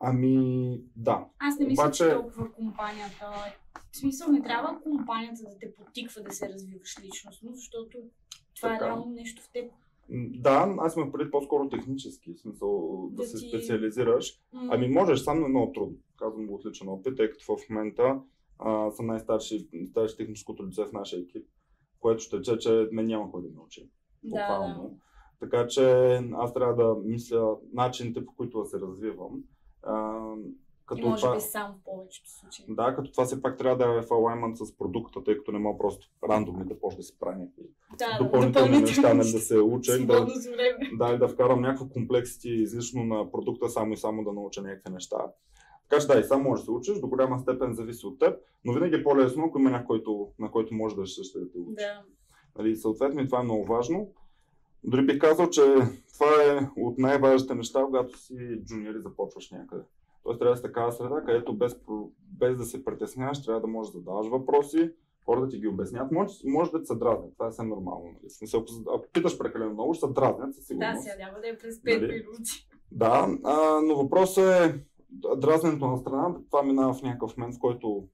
S2: Ами, да.
S1: Аз не мисля,
S2: Обаче-
S1: че толкова компанията. В смисъл не трябва компанията да те потиква да се развиваш личностно, защото това
S2: Така.
S1: е реално нещо в теб.
S2: Да, аз имах преди по-скоро технически, в смисъл да,
S1: Да
S2: се
S1: ти-
S2: специализираш.
S1: М,
S2: Ами можеш, само е много трудно. Казвам го отличен опит, тъй като в момента а, съм най-старши старши техническото лице в нашия екип, което ще рече, че мен няма кой да ме учи.
S1: да, да.
S2: буквално. Така че аз трябва да мисля начините по които да се развивам. А,
S1: И
S2: като
S1: може
S2: това,
S1: би сам в повечето случаи.
S2: да, като това все пак трябва да е в алаймент с продукта, тъй като не мога просто рандомно да почне да се прави някакви
S1: Да,
S2: допълнителни неща, нали, да се уча и да,
S1: си
S2: да, и да вкарам някаква комплексити излишно на продукта, само и само да науча някакви неща. Така че да, и сам можеш да се учиш, до голяма степен зависи от теб, но винаги е по-лесно, ако има някой, на който може да ще, да те учи.
S1: Да.
S2: Нали, съответно и това е много важно. Дори бих казал, че това е от най-важните неща, когато си джуниор и започваш някъде. Тоест трябва да си такава среда, където без, без да се притесняваш, трябва да можеш да задаваш въпроси, хората ти ги обяснят. Може, може да се дразнят, това е съвсем нормално. Нали? Смисъл, ако, ако питаш прекалено много, ще се дразнят със
S1: Да,
S2: сигурност.
S1: сега няма да е през 5
S2: Нали?
S1: минути.
S2: Да, а, но въпросът е дразненето на страна, това минава в някакъв момент, в който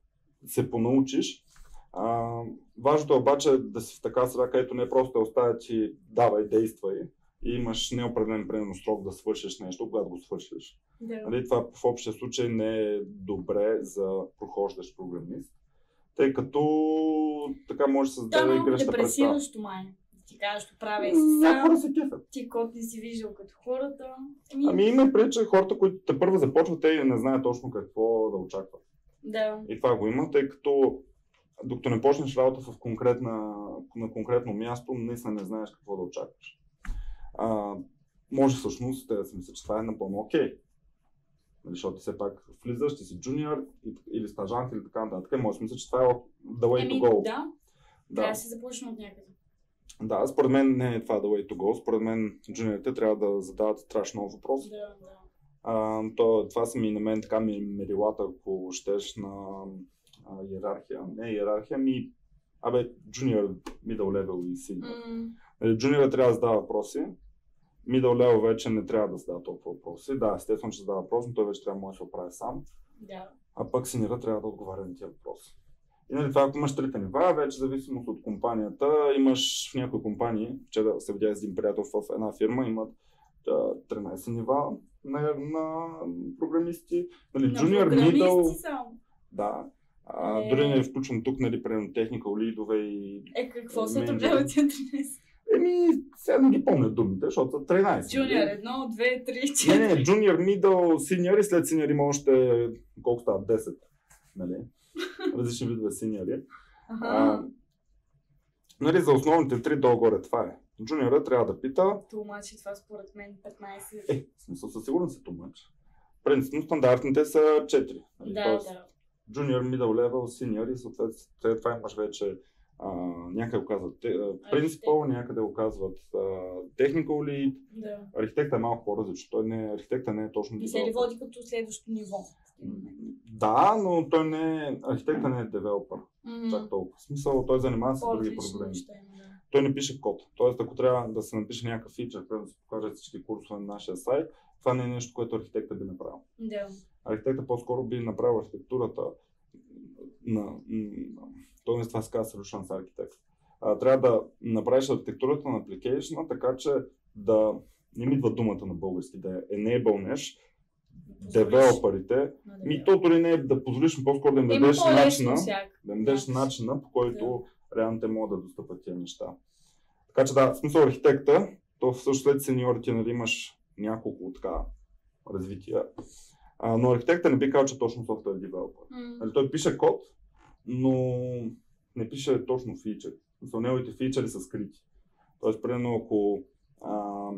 S2: се понаучиш. А, важното е обаче да си в така среда, където не просто те оставя ти давай, действай и имаш неопределен примерно срок да свършиш нещо, когато го свършиш.
S1: Да.
S2: Нали, това в общия случай не е добре за прохождащ програмист, тъй като така може да се
S1: е
S2: създаде и
S1: малко
S2: грешна представа.
S1: депресиращо, май. Да Ти кажеш, правя си
S2: Някои хора
S1: сам,
S2: се кефят.
S1: ти код не си виждал като хората.
S2: Ами има и преди, че хората, които те първо започват, те не знаят точно какво да очакват.
S1: Да.
S2: И това го има, тъй като докато не почнеш работа в конкретна, на конкретно място, наистина не знаеш какво да очакваш. А, може всъщност те да си мислят, че това е напълно окей. Нали, Защото все пак влизаш, ти си джуниор или стажант или така нататък. Може да си мисля, че това е the way
S1: Еми,
S2: to go.
S1: да, трябва
S2: да.
S1: да се започне от някъде.
S2: Да, според мен не е това the way to go. Според мен джуниорите трябва да задават страшно много въпроси.
S1: Да, да.
S2: А, то, това са ми на мен така ми мерилата, ако щеш на а, иерархия. Не иерархия, ми абе, junior, middle level и senior.
S1: М,
S2: Нали, трябва да задава въпроси, middle level вече не трябва да задава толкова въпроси. Да, естествено, че задава въпроси, но той вече трябва да може да се оправи сам.
S1: Да.
S2: А пък синьора трябва да отговаря на тия въпроси. И нали, това, ако имаш трите нива, вече зависимост от компанията, имаш в някои компании, вчера се видях с един приятел в една фирма, имат а, 13 нива на, на програмисти. Нали,
S1: На
S2: junior,
S1: програмисти
S2: middle,
S1: само.
S2: да. А,
S1: Е.
S2: дори не включвам тук, нали, примерно техника, лидове и...
S1: Е, какво са тогава тия 13?
S2: Еми, сега не ги помня думите, защото са 13.
S1: Джуниор, едно, две, три,
S2: Не,
S1: четири.
S2: не, junior, middle, senior и след senior има още колко става? 10. Нали? Различни видове синьори. А,
S1: Ага.
S2: нали, за основните три долу-горе това е. Джуниора трябва да пита,
S1: Тулмачи, това според мен 15.
S2: е, в смисъл със сигурност е тумач. Принципно стандартните са 4. Нали?
S1: Да,
S2: Тоест,
S1: да.
S2: Junior, middle level, senior и съответно това имаш вече а, някъде го казват а, принципал, някъде го казват а, technical lead.
S1: да.
S2: Архитекта е малко по-различно. Той не, архитекта не е точно
S1: И се ли води като следващо ниво?
S2: Да, но той не е, архитекта не е девелопър.
S1: М,
S2: Чак толкова. В смисъл, той занимава с други проблеми. Той не пише код. Тоест, ако трябва да се напише някакъв фичър, трябва да се покажат всички курсове на нашия сайт, това не е нещо, което архитекта би направил.
S1: Да.
S2: Архитекта по-скоро би направил архитектурата на... м, То не това се казва Solutions Architect. А, трябва да направиш архитектурата на application, така че да не ми идва думата на български, да е enablenеш девелоперите. Ми, то дори не е да позволиш, по-скоро да им дадеш начина, да им дадеш
S1: Да.
S2: начина, по който реално те могат да достъпат тия неща. Така че да, в смисъл архитекта, то всъщност след сеньорите нали, имаш няколко така развития. А, но архитекта не би казал, че е точно софтуер девелопер.
S1: М,
S2: Нали, той пише код, но не пише точно фичър. За неговите фичъри са скрити. Тоест, примерно, ако а,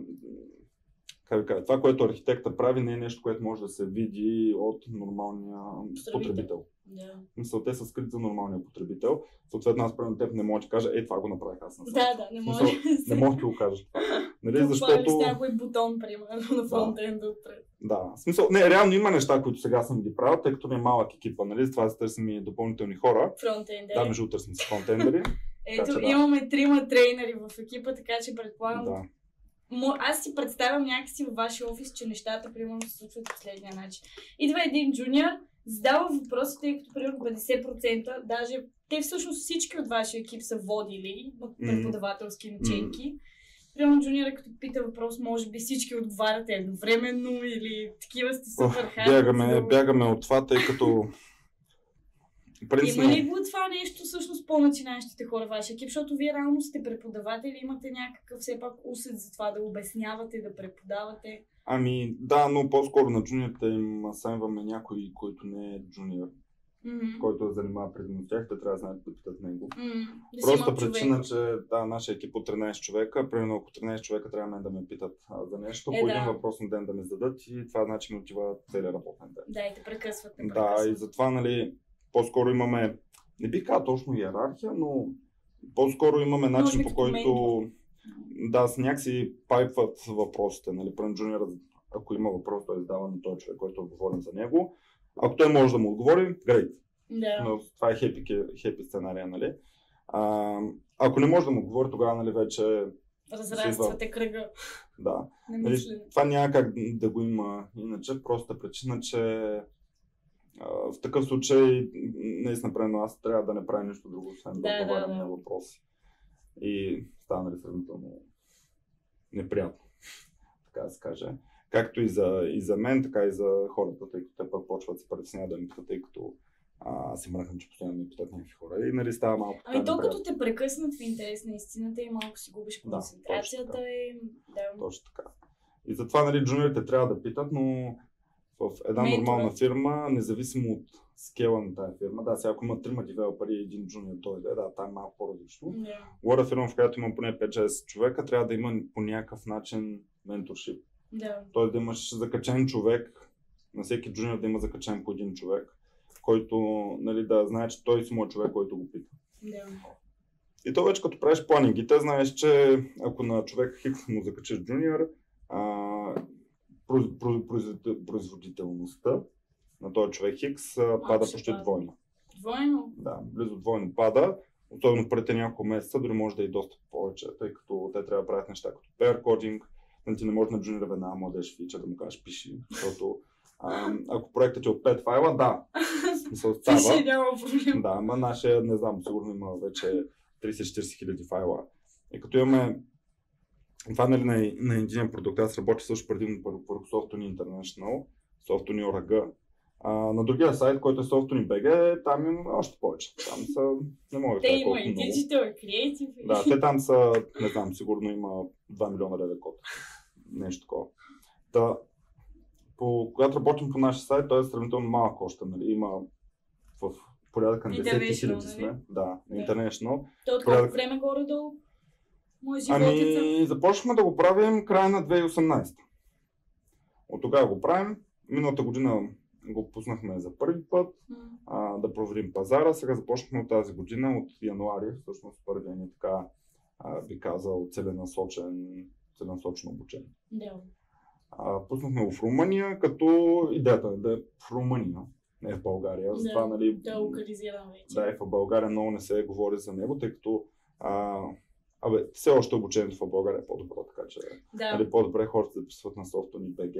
S2: как да кажа, това, което архитекта прави, не е нещо, което може да се види от нормалния
S1: Потребител.
S2: потребител.
S1: Да.
S2: В смисъл, те са скрити за нормалния потребител. Съответно, аз примерно теб не мога да ти кажа, е, това го направих аз на сайта.
S1: Да, да, не може.
S2: Не мога да ти го кажа. Нали, защото...
S1: с някой бутон, примерно, на фронтенда отпред.
S2: Да, в смисъл, не, реално има неща, които сега съм ги правил, тъй като не е малък екипа, нали, с това се търсим и допълнителни хора.
S1: Фронтенда.
S2: Да, между търсим си фронтендери.
S1: Ето,
S2: така че да.
S1: имаме трима трейнери в екипа, така че предполагам.
S2: да.
S1: Аз си представям някакси във вашия офис, че нещата, примерно, се случват по следния начин. Идва един джуниор, задава въпроси, тъй като, примерно, 50%, даже те всъщност всички от вашия екип са водили преподавателски наченки. Примерно, джуниора, като пита въпрос, може би всички отговаряте едновременно или такива сте супер хай.
S2: бягаме, бягаме от това, тъй като принципно,
S1: Има ли го това нещо всъщност по-начинаещите хора вашия екип? Защото вие реално сте преподаватели, имате някакъв все пак усет за това да обяснявате, да преподавате.
S2: ами да, но по-скоро на джуниорите им асайнваме някой, който не е джуниор,
S1: М-м.
S2: който да занимава предимно с тях, те трябва да знаят да питат него.
S1: Да си
S2: Проста причина,
S1: човек.
S2: че да, нашия екип от 13 човека, примерно ако 13 човека трябва мен да ме питат за нещо,
S1: Е,
S2: по
S1: да.
S2: един въпрос на ден да ме зададат и това значи ми отива целият работен ден.
S1: Да, и те прекъсват.
S2: Да,
S1: прекъсват.
S2: и затова, нали, по-скоро имаме, не бих казал точно иерархия, но по-скоро имаме начин по който да, с някакси пайпват въпросите. Нали, Прем ако има въпрос, той издава на този човек, който е отговорен за него. Ако той може да му отговори, great.
S1: Да.
S2: Но това е хепи, хепи сценария, нали? А, ако не може да му отговори, тогава, нали, вече,
S1: Разраствате кръга
S2: да.
S1: на
S2: Нали, това няма как да го има иначе, проста причина, че в такъв случай наистина примерно аз трябва да не правя нищо друго, освен да,
S1: Да, да,
S2: отговарям
S1: да.
S2: на въпроси. И стана нали сравнително неприятно, така да се каже. Както и за, и за мен, така и за хората, тъй като те пък почват да се притесняват да ми питат, тъй като а, аз си мръкам, че постоянно ми питат някакви хора. И нали става малко така
S1: Ами то като те прекъснат в интерес на истината и малко си губиш
S2: Да,
S1: концентрацията
S2: точно
S1: и да.
S2: Точно така. И затова нали, джуниорите трябва да питат, но в една
S1: Ментора.
S2: нормална фирма, независимо от скела на тази фирма, да, сега ако има трима девелопери и един джуниор, той да, да, там е малко по-различно.
S1: Да.
S2: Говоря фирма, в която има поне 5-6 човека, трябва да има по някакъв начин менторшип.
S1: Да.
S2: Тоест да имаш закачен човек, на всеки джуниор да има закачен по един човек, който нали, да знае, че той си му е човек, който го пита.
S1: Да.
S2: И то вече като правиш планингите, знаеш, че ако на човек Хикс му закачиш джуниор, а, производителността на този човек Хикс пада почти двойно.
S1: Двойно.
S2: Да, близо двойно пада. Особено първите няколко месеца, дори може да е и доста повече, тъй като те трябва да правят неща като pair coding, ти не може на джуниора веднага дадеш фича да му кажеш пиши, защото а, ако проектът е от 5 файла, да, в смисъл става.
S1: Пише, няма проблем.
S2: Да, ама нашия, не знам, сигурно има вече 30-40 хиляди файла. И като имаме това нали, на, на един продукт, аз работя също предимно върху Softony International, Softony ORG. А, на другия сайт, който е Softony BG, там има още повече. Там са, не мога да кажа
S1: има
S2: колко
S1: и
S2: много.
S1: Digital, и Creative.
S2: Да, те там са, не знам, сигурно има 2 милиона реда код. Нещо такова. Та, по, когато работим по нашия сайт, той е сравнително малък още, нали? Има в порядъка на 10
S1: International,
S2: хиляди
S1: нали?
S2: сме. Да,
S1: Да.
S2: International.
S1: То от колко време горе-долу? Може животица.
S2: Ами, започнахме да го правим края на 2018. От тогава го правим. Миналата година го пуснахме за първи път а, да проверим пазара. Сега започнахме от тази година, от януари, всъщност първия ни така, а, би казал, целенасочен, целенасочено обучение.
S1: Да.
S2: А, пуснахме го в Румъния, като идеята е да е в Румъния. не в България.
S1: Да,
S2: Затова, нали,
S1: Той е локализиран вече.
S2: да, и в България много не се говори за него, тъй като а, абе, все още обучението в България е по-добро, така че
S1: да.
S2: нали, по-добре хората се записват на софтуни БГ,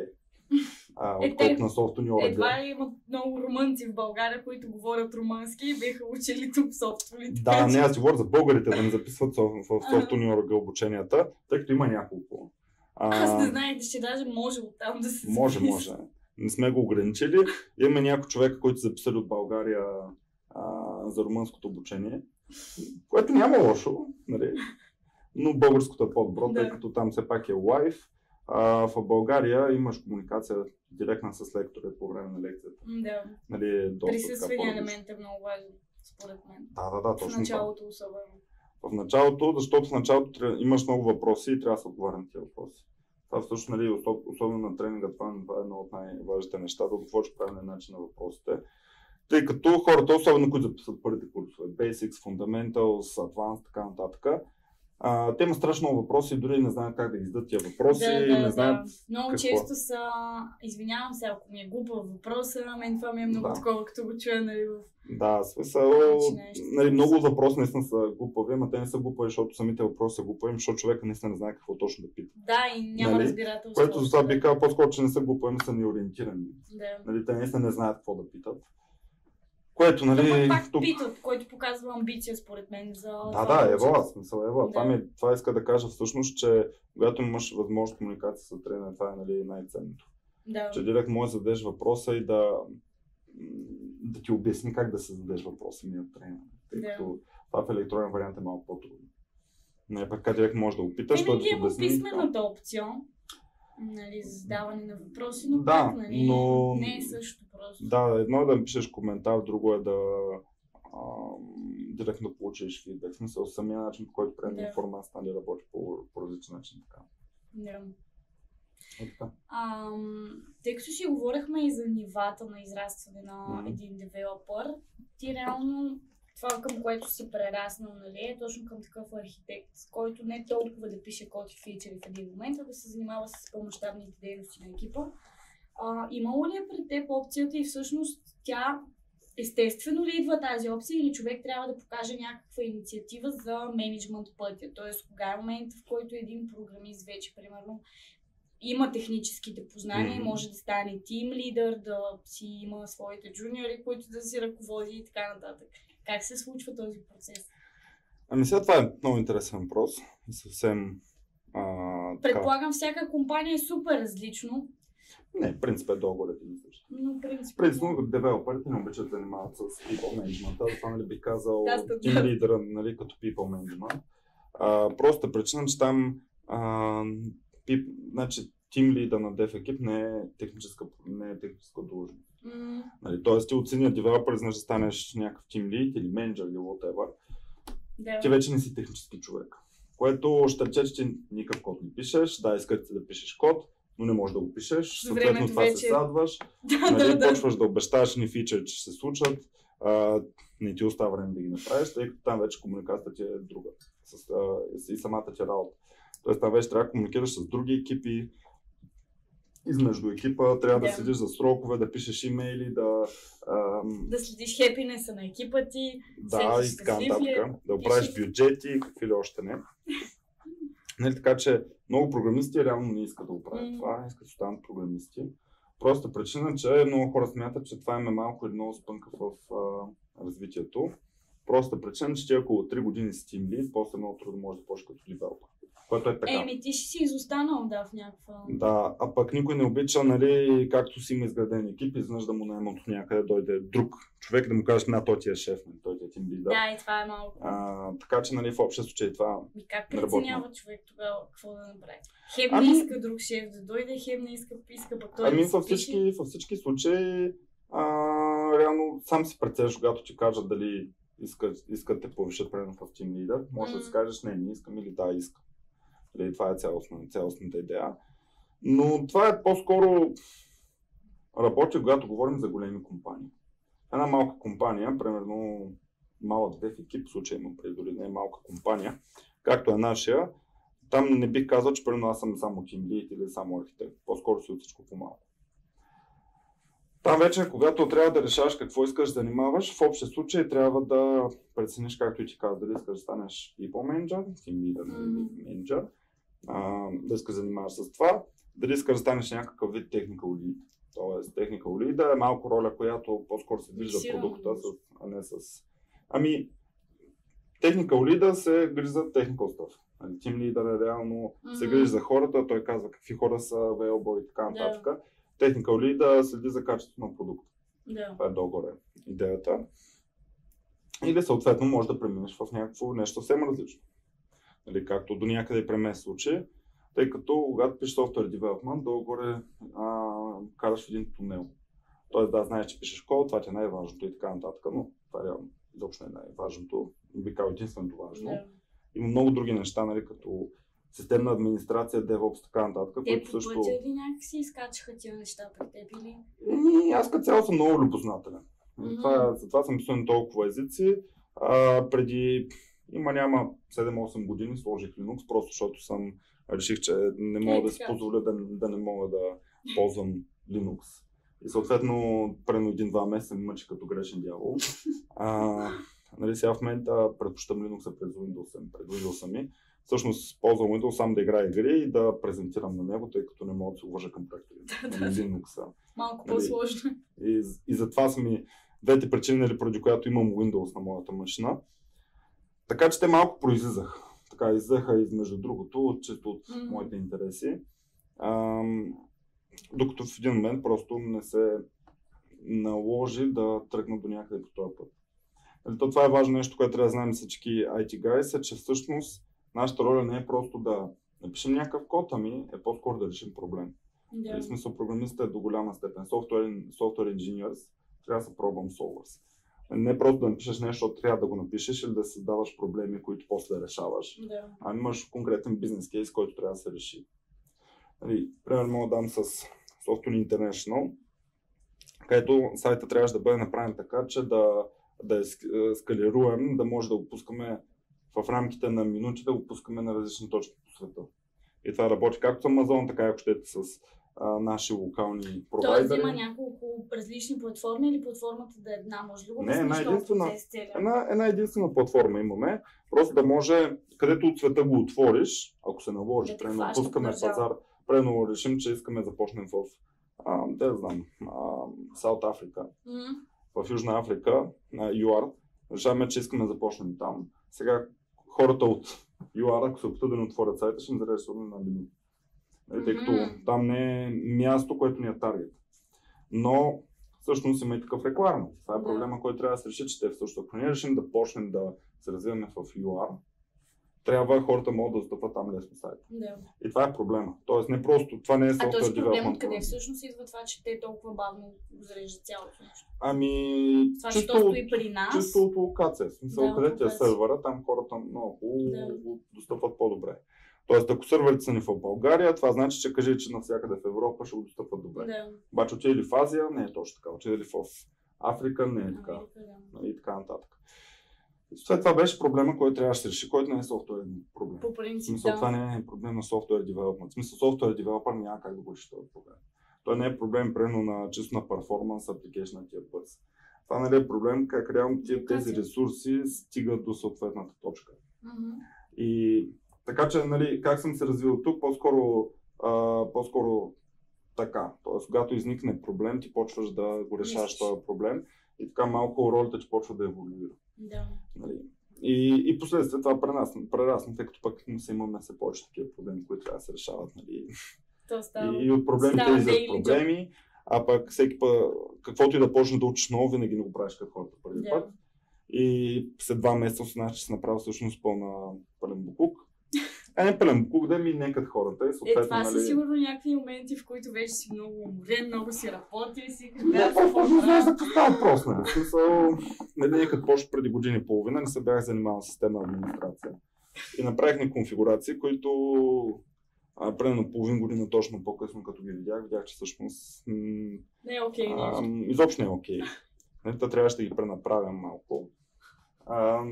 S2: а,
S1: Е, те-
S2: на софтуни ОРГ.
S1: Едва ли има много румънци в България, които говорят румънски и биха учили тук софтуерите.
S2: Да, не, аз си говоря за българите да не записват в, в софтуни ОРГ обученията, тъй като има няколко. А,
S1: Аз не знаете, че даже може оттам да се
S2: Може,
S1: запише.
S2: може. Не сме го ограничили. Имаме някои човека, които са записали от България а, за румънското обучение, което няма лошо, нали? Но българското е по-добро, тъй
S1: Да.
S2: като там все пак е лайв. А, в България имаш комуникация директна с лектора по време на лекцията.
S1: Да.
S2: Нали, е доста
S1: Присъствения елемент е много важен, според мен.
S2: Да, да, да,
S1: В
S2: точно това.
S1: началото особено.
S2: В началото, защото в началото имаш много въпроси и трябва да се отговаря на тези въпроси. Това всъщност, нали, особ- особено на тренинга, това, е едно от най-важните неща, да отговориш по правилния начин на въпросите. Тъй като хората, особено които записват първите курсове, Basics, Fundamentals, Advanced, така нататък, а, те имат страшно много въпроси, дори не знаят как да ги издадат тия въпроси,
S1: да, да,
S2: не знаят
S1: да. Много
S2: какво.
S1: често са... Извинявам се, ако ми е глупав въпроса, мен това ми е много
S2: Да.
S1: такова, като го чуя, нали, в...
S2: Да, смисъл, нали, много въпроси наистина са глупави, ама те не са глупави, защото самите въпроси са глупави, защото човека наистина не знае какво точно да пита.
S1: Да, и няма
S2: Нали?
S1: разбирателство.
S2: Което за това би казал по-скоро, че не са глупави, ами са неориентирани.
S1: Да.
S2: Нали, те наистина не знаят какво да питат. Което,
S1: Нали,
S2: нали,
S1: пак
S2: тук...
S1: питат, който показва амбиция, според мен, за...
S2: Да,
S1: това
S2: да, ева, смисъл. Това,
S1: Да.
S2: ми, това иска да кажа всъщност, че когато имаш възможност комуникация с тренера, това е нали, най-ценното.
S1: Да.
S2: Че директно можеш да зададеш въпроса и да, да ти обясни как да се зададеш въпроса ми от тренера. Тъй
S1: Да.
S2: като това в електронен вариант е малко по-трудно. Не, пък така директно можеш да опиташ, той да
S1: Винаги
S2: ти обясни. така.
S1: писмената опция, нали, за задаване на въпроси, но
S2: Да,
S1: пак, нали,
S2: но-
S1: не е също просто.
S2: Да, едно е да напишеш коментар, друго е да а, директно получиш фидбек. В смисъл, самия начин, по който приема
S1: Да.
S2: информацията, нали работи по, по различен начин. Така.
S1: Да. Ам, тъй като си говорихме и за нивата на израстване на един девелопър, ти реално това към което си прераснал, нали, е точно към такъв архитект, който не толкова да пише код и фичери в един момент, а да се занимава с по-мащабните дейности на екипа. А, имало ли е пред теб опцията и всъщност тя естествено ли идва тази опция или човек трябва да покаже някаква инициатива за менеджмент пътя? Тоест, кога е момент, в който един програмист вече, примерно, има техническите познания,
S2: Мгм.
S1: може да стане тим лидер, да си има своите джуниори, които да си ръководи и така нататък. Как се случва този процес?
S2: Ами сега това е много интересен въпрос. И съвсем а.
S1: Предполагам, всяка компания е супер различно,
S2: Не, принцип е долу един и същ.
S1: но принципно...
S2: Принципно, девелоперите не обичат да занимават с people management. Това нали би казал team лидера нали, като people management. А, просто причина, че там а, пип, значи, team лидер на dev екип не е техническа, не е техническа длъжност.
S1: М,
S2: Нали, Тоест ти от девелопер, знаеш да станеш някакъв team lead или менеджер или whatever.
S1: да.
S2: Ти вече не си технически човек. Което ще рече, че ти никакъв код не пишеш. Да, искате да пишеш код, но не можеш да го пишеш.
S1: За
S2: Съответно това се
S1: вече-
S2: садваш.
S1: Да,
S2: нали,
S1: да, да.
S2: почваш да обещаваш ни фичър, че ще се случат. А, не ти остава време да ги направиш, тъй като там вече комуникацията ти е друга. С, а, и самата ти работа. Тоест там вече трябва да комуникираш с други екипи, измежду екипа, трябва да,
S1: Да.
S2: седиш за срокове, да пишеш имейли, да, ам,
S1: Да следиш хепинеса на екипа ти.
S2: да, и така нататък. Да оправиш бюджети и какви ли още не. Нали, така че много програмисти реално не искат да го правят
S1: М.
S2: това, искат да станат програмисти. Просто причина, че много хора смятат, че това им е малко едно спънка в а, развитието. Просто причина, че ти ако от 3 години си тим лид, после много трудно може да почнеш като девелопер. Което е така.
S1: Еми, ти ще си изостанал, да, в някаква...
S2: Да, а пък никой не обича, нали, както си има изграден екип, изведнъж да му наемат от някъде, дойде друг човек да му каже, на той ти е шеф, нали, той ти е тим лидер.
S1: Да, и това е малко.
S2: А, така че, нали, в общия случай това
S1: И как преценява човек тогава какво да направи? Хем
S2: Ами-
S1: не иска друг шеф да дойде, хем не иска, иска пък той
S2: Ами
S1: да
S2: във всички, във всички случаи, а, реално сам си прецениш, когато ти кажат дали искат, искат те повишат примерно в Team Leader, може да си кажеш не, не искам или да, искам. Нали, това е цялостна, цялостната идея. Но това е по-скоро работи, когато говорим за големи компании. Една малка компания, примерно малък дев екип, в случая имам преди не е малка компания, както е нашия, там не бих казал, че примерно аз съм само lead или само архитект. По-скоро си от всичко по-малко. Там вече, когато трябва да решаваш какво искаш да занимаваш, в общия случай трябва да прецениш, както и ти каза, дали искаш да станеш people manager, team leader или менеджер, да искаш да занимаваш с това, дали искаш да станеш някакъв вид technical lead. Тоест, technical lead е малко роля, която по-скоро се вижда в продукта, с, а не с... Ами, technical lead се грижи за stuff. Нали, team leader е реално mm-hmm. се грижи за хората, той казва какви хора са available и така нататък. Yeah technical lead да следи за качеството на продукта.
S1: Да.
S2: Това е долу-горе идеята. Или съответно може да преминеш в някакво нещо съвсем различно. Нали, както до някъде при мен случай, тъй като когато пишеш software development, долу-горе а, караш в един тунел. Тоест да, знаеш, че пишеш код, това ти е най-важното и така нататък, но това реално изобщо не е най-важното, би казал единственото важно. Yeah. Има много други неща, нали, като системна администрация, DevOps, така нататък.
S1: Те по също... ли някакси изкачаха тия неща при теб или?
S2: И, аз като цяло съм много любознателен. Mm-hmm. Това, затова съм писал на толкова езици. А, преди има няма 7-8 години сложих Linux, просто защото съм реших, че не мога е, да си позволя да, да не мога да ползвам Linux. И съответно, прено един-два месеца ми мъчи като грешен дявол. А, нали, сега в момента предпочитам Linux през Windows, пред Windows ми всъщност ползвам Windows сам да играя игри и да презентирам на него, тъй като не мога да се уважа към проектите.
S1: на Linux. Малко нали, по-сложно.
S2: И, и затова са ми двете причини, нали, поради която имам Windows на моята машина. Така че те малко произлизах. Така излеха измежду другото, чисто от mm-hmm. моите интереси. Ам, докато в един момент просто не се наложи да тръгна до някъде по този път. Нали, то това е важно нещо, което трябва да знаем всички IT guys, е, че всъщност нашата роля не е просто да напишем някакъв код, ами е по-скоро да решим проблем. Yeah. В смисъл, програмистът е до голяма степен. Software, software engineers трябва да са problem solvers. Не просто да напишеш нещо, защото трябва да го напишеш или да създаваш проблеми, които после решаваш.
S1: Yeah.
S2: А имаш конкретен бизнес кейс, който трябва да се реши. Нали, примерно мога да дам с Software International, където сайта трябваше да бъде направен така, че да, да е скалируем, да може да го пускаме в рамките на минути да го пускаме на различни точки по света. И това работи както с Amazon, така и ако щете с а, наши локални провайдери.
S1: Тоест има няколко различни платформи или платформата да е една, може ли го
S2: Не, една единствена, една, една единствена платформа имаме, просто да може, където от света го отвориш, ако се наложи, да прено пускаме пазар, прено решим, че искаме да започнем в, а, да знам, Саут Африка,
S1: mm-hmm.
S2: в Южна Африка, на ЮАР, решаваме, че искаме да започнем там. Сега хората от UR, ако се опитат да ни отворят сайта, ще им заресуваме на минути. Mm-hmm. Тъй като там не е място, което ни е таргет. Но всъщност има и такъв реклама. Това е проблема, който трябва да се реши, че те всъщност, ако ние решим да почнем да се развиваме в UR, трябва хората могат да стъпват там лесно сайта.
S1: Да.
S2: И това е проблема. Тоест не просто, това не е
S1: software А този проблем откъде всъщност идва това, че те толкова бавно зареждат цялото нещо?
S2: Ами,
S1: това чисто, от, и при нас.
S2: чисто от локация. Смисъл, да, къде ти е сървъра, там хората много да. достъпват по-добре. Тоест, ако сървърите са ни в България, това значи, че кажи, че навсякъде в Европа ще го достъпват добре.
S1: Да.
S2: Обаче отиде ли в Азия, не е точно така. Отиде ли в Африка, не е така. Да. И така нататък. След това беше проблема, който трябваше да се реши, който не е софтуерен проблем.
S1: По принцип,
S2: смисъл,
S1: да.
S2: това не е проблем на софтуер девелопмент. В смисъл, софтуер девелопър няма как да го реши този проблем. Той не е проблем, прено на чисто на перформанс, апликейшн на тия бърз. Това нали е проблем как реално тия, тези ресурси стигат до съответната точка.
S1: Mm-hmm.
S2: И така че, нали, как съм се развил тук, по-скоро, а, по-скоро така. Тоест, когато изникне проблем, ти почваш да го решаваш този проблем и така малко ролята ти почва да еволюира.
S1: Да.
S2: Нали? И, и последствие това прерасна, прерасна, тъй като пък се имаме все повече такива проблеми, които трябва да се решават. Нали?
S1: То става,
S2: и, от проблемите излизат проблеми, а пък всеки път, каквото и да почне да учиш ново, винаги не го правиш като хората първи yeah. път. И след два месеца осъзнах, че си направил всъщност пълна пълен букук. А не пълен букук, да ми не като хората.
S1: И е, това нали... са сигурно някакви моменти, в които вече си много уморен, много си работи и си
S2: Не, просто не знаеш за какво става въпрос, нали? Смисъл, нали, като почва преди години и половина, не се бях занимавал с системна администрация. И направихме конфигурации, които а, примерно половин година точно по-късно, като ги видях, видях, че всъщност м-
S1: не е окей. Okay,
S2: изобщо не е окей. Okay. Нали, трябваше да ги пренаправя малко. А,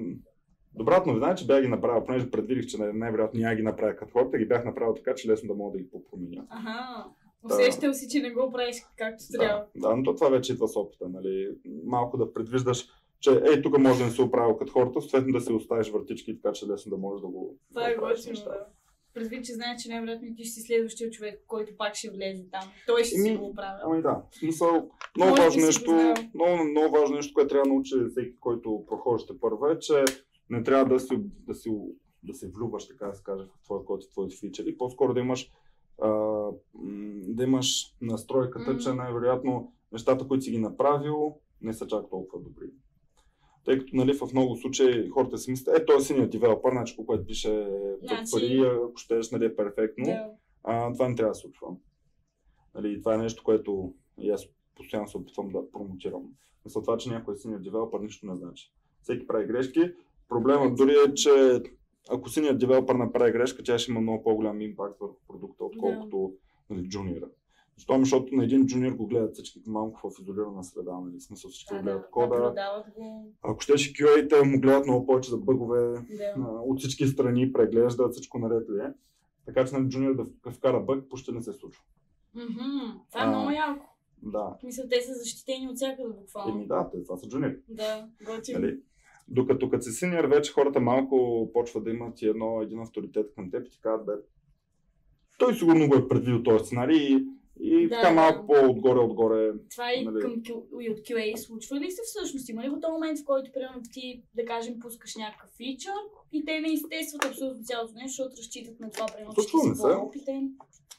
S2: Добрата новина е, че бях ги направил, понеже предвидих, че най-вероятно няма ги направя като хората, ги бях направил така, че лесно да мога да ги попроменя.
S1: Ага. Усещал си, че не го правиш както трябва.
S2: Да, да, но то това вече идва с опита, нали? Малко да предвиждаш, че ей, тук може да не се оправил като хората, съответно да си оставиш въртички, така че лесно да можеш да го.
S1: Това е готино, да. Предвид, че знае, че най-вероятно ти ще си следващия човек, който пак ще влезе там. Той ще си го оправи.
S2: Ами да, в смисъл, много важно нещо, много, много важно нещо, което трябва да научи всеки, който прохожда първа е, че не трябва да си, да си, да се влюбваш, така да се каже, в твоя код и твоите фичери. По-скоро да имаш а, да имаш настройката, mm-hmm. че най-вероятно нещата, които си ги направил, не са чак толкова добри. Тъй като нали, в много случаи хората си мислят, е, той е синият девелопър, значи по което пише значи... пари, ако щеш, нали, е перфектно. Yeah. А, това не трябва да се случва. Нали, това е нещо, което и аз постоянно се опитвам да промотирам. Мисля това, че някой е синият девелопър, нищо не значи. Всеки прави грешки. Проблемът дори е, че ако синият девелопър направи грешка, тя ще има много по-голям импакт върху продукта, отколкото yeah. нали, джуниора. Защо? Защото на един джуниор го гледат всички малко в изолирана среда, нали? Смисъл всички
S1: да,
S2: гледат
S1: да,
S2: кода.
S1: Да,
S2: Ако ще ще QA-те му гледат много повече за бъгове, да. от всички страни преглеждат, всичко наред ли е. Така че на нали, джуниор да вкара бъг, почти не се случва.
S1: Mm-hmm. Това е много яко.
S2: Да.
S1: Мисля, те са защитени от всякъде буквално.
S2: Еми да, те, това са джуниори.
S1: Да, готино.
S2: Нали? Докато като си синьор, вече хората малко почват да имат едно, един авторитет към теб и ти казват, бе, той сигурно го е предвидил този сценарий и, и
S1: да,
S2: така малко
S1: да.
S2: по-отгоре, отгоре.
S1: Това и, нали... към, и от QA случва ли се всъщност? Има ли го този момент, в който, примерно, ти, да кажем, пускаш някакъв фичър и те не изтестват абсолютно цялото нещо, защото разчитат на това, примерно, че ти си по-опитен?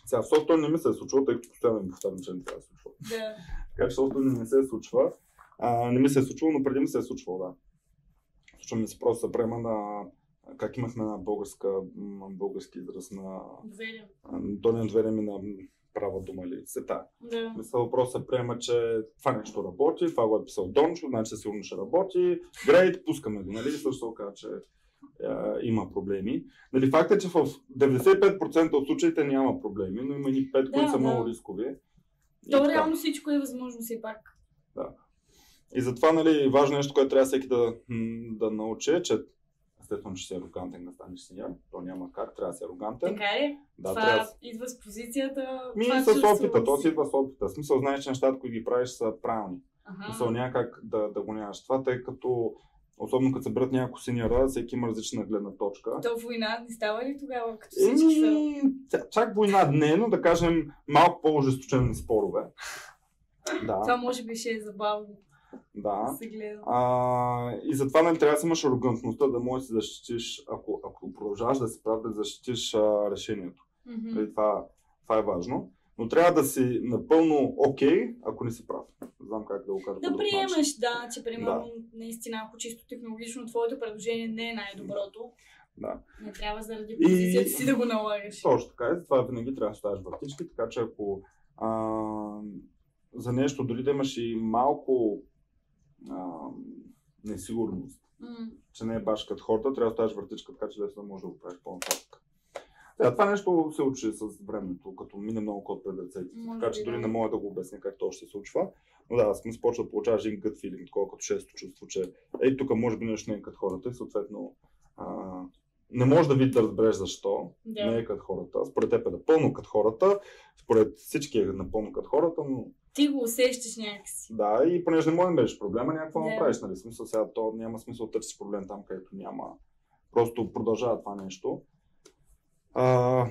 S2: Сега, в софтуер не ми се е случва, тъй като постоянно ми повтарям, че не трябва да се случва.
S1: Да.
S2: Така че софтуер не ми се е случва. А, не ми се е случвало, но преди ми се е случвало, да. Случва ми се просто се приема на как имахме на българска, български израз на... Е доверие ми на права дума или сета.
S1: Да.
S2: Мисля, въпросът приема, че това нещо работи, това го е писал Дончо, значи сигурно ще работи. Грейт, пускаме го, нали? Също се оказа, че е, има проблеми. Нали, факт е, че в 95% от случаите няма проблеми, но има и 5, да, които са да. много рискови.
S1: То реално всичко е възможно все пак.
S2: Да. И затова нали, важно нещо, което трябва всеки да, да научи, е, че естествено, че си арогантен да станеш синьор. То няма как, трябва да си арогантен.
S1: Така е.
S2: Да,
S1: това
S2: трябва...
S1: идва с позицията.
S2: Ми, с опита, то си идва с опита. В смисъл, знаеш, че нещата, които ги правиш, са правилни.
S1: Ага.
S2: Мисъл, няма как да, да го нямаш това, тъй като Особено като се брат няколко синьора, всеки има различна гледна точка.
S1: То война не става ли тогава, като всички
S2: са? Чак война не, но да кажем малко по-ожесточени спорове. Да.
S1: Това може би ще е забавно.
S2: Да. А, и затова не трябва да имаш арогантността да можеш да защитиш, ако, ако продължаваш да си прав, да защитиш а, решението.
S1: Mm-hmm.
S2: Това, това е важно. Но трябва да си напълно окей, okay, ако не си прав. Знам как да го кажа.
S1: Да приемаш, да, че примерно да. наистина, ако чисто технологично твоето предложение не е най-доброто.
S2: Да.
S1: Не трябва заради позицията и... си да го налагаш.
S2: Точно така. И затова винаги трябва да ставаш въртички, така че ако а, за нещо, дори да имаш и малко а, несигурност,
S1: mm.
S2: че не е баш като хората, трябва да оставиш въртичка, така че лесно да можеш да го правиш по-нататък. Сега, това нещо се учи с времето, като мине много код пред ръцете. Така че дори не мога да го обясня как то ще се случва. Но да, аз ми започва да получаваш един гът филинг, такова като шесто чувство, че ей тук може би нещо не е като хората и съответно а, не можеш да видиш да разбереш защо
S1: да.
S2: не е като хората. Според теб е напълно като хората, според всички е напълно като хората, но
S1: ти го усещаш някакси.
S2: Да, и понеже не можеш да бъдеш проблема, някакво yeah. направиш, нали? Смисъл сега, то няма смисъл да търсиш проблем там, където няма. Просто продължава това нещо. А,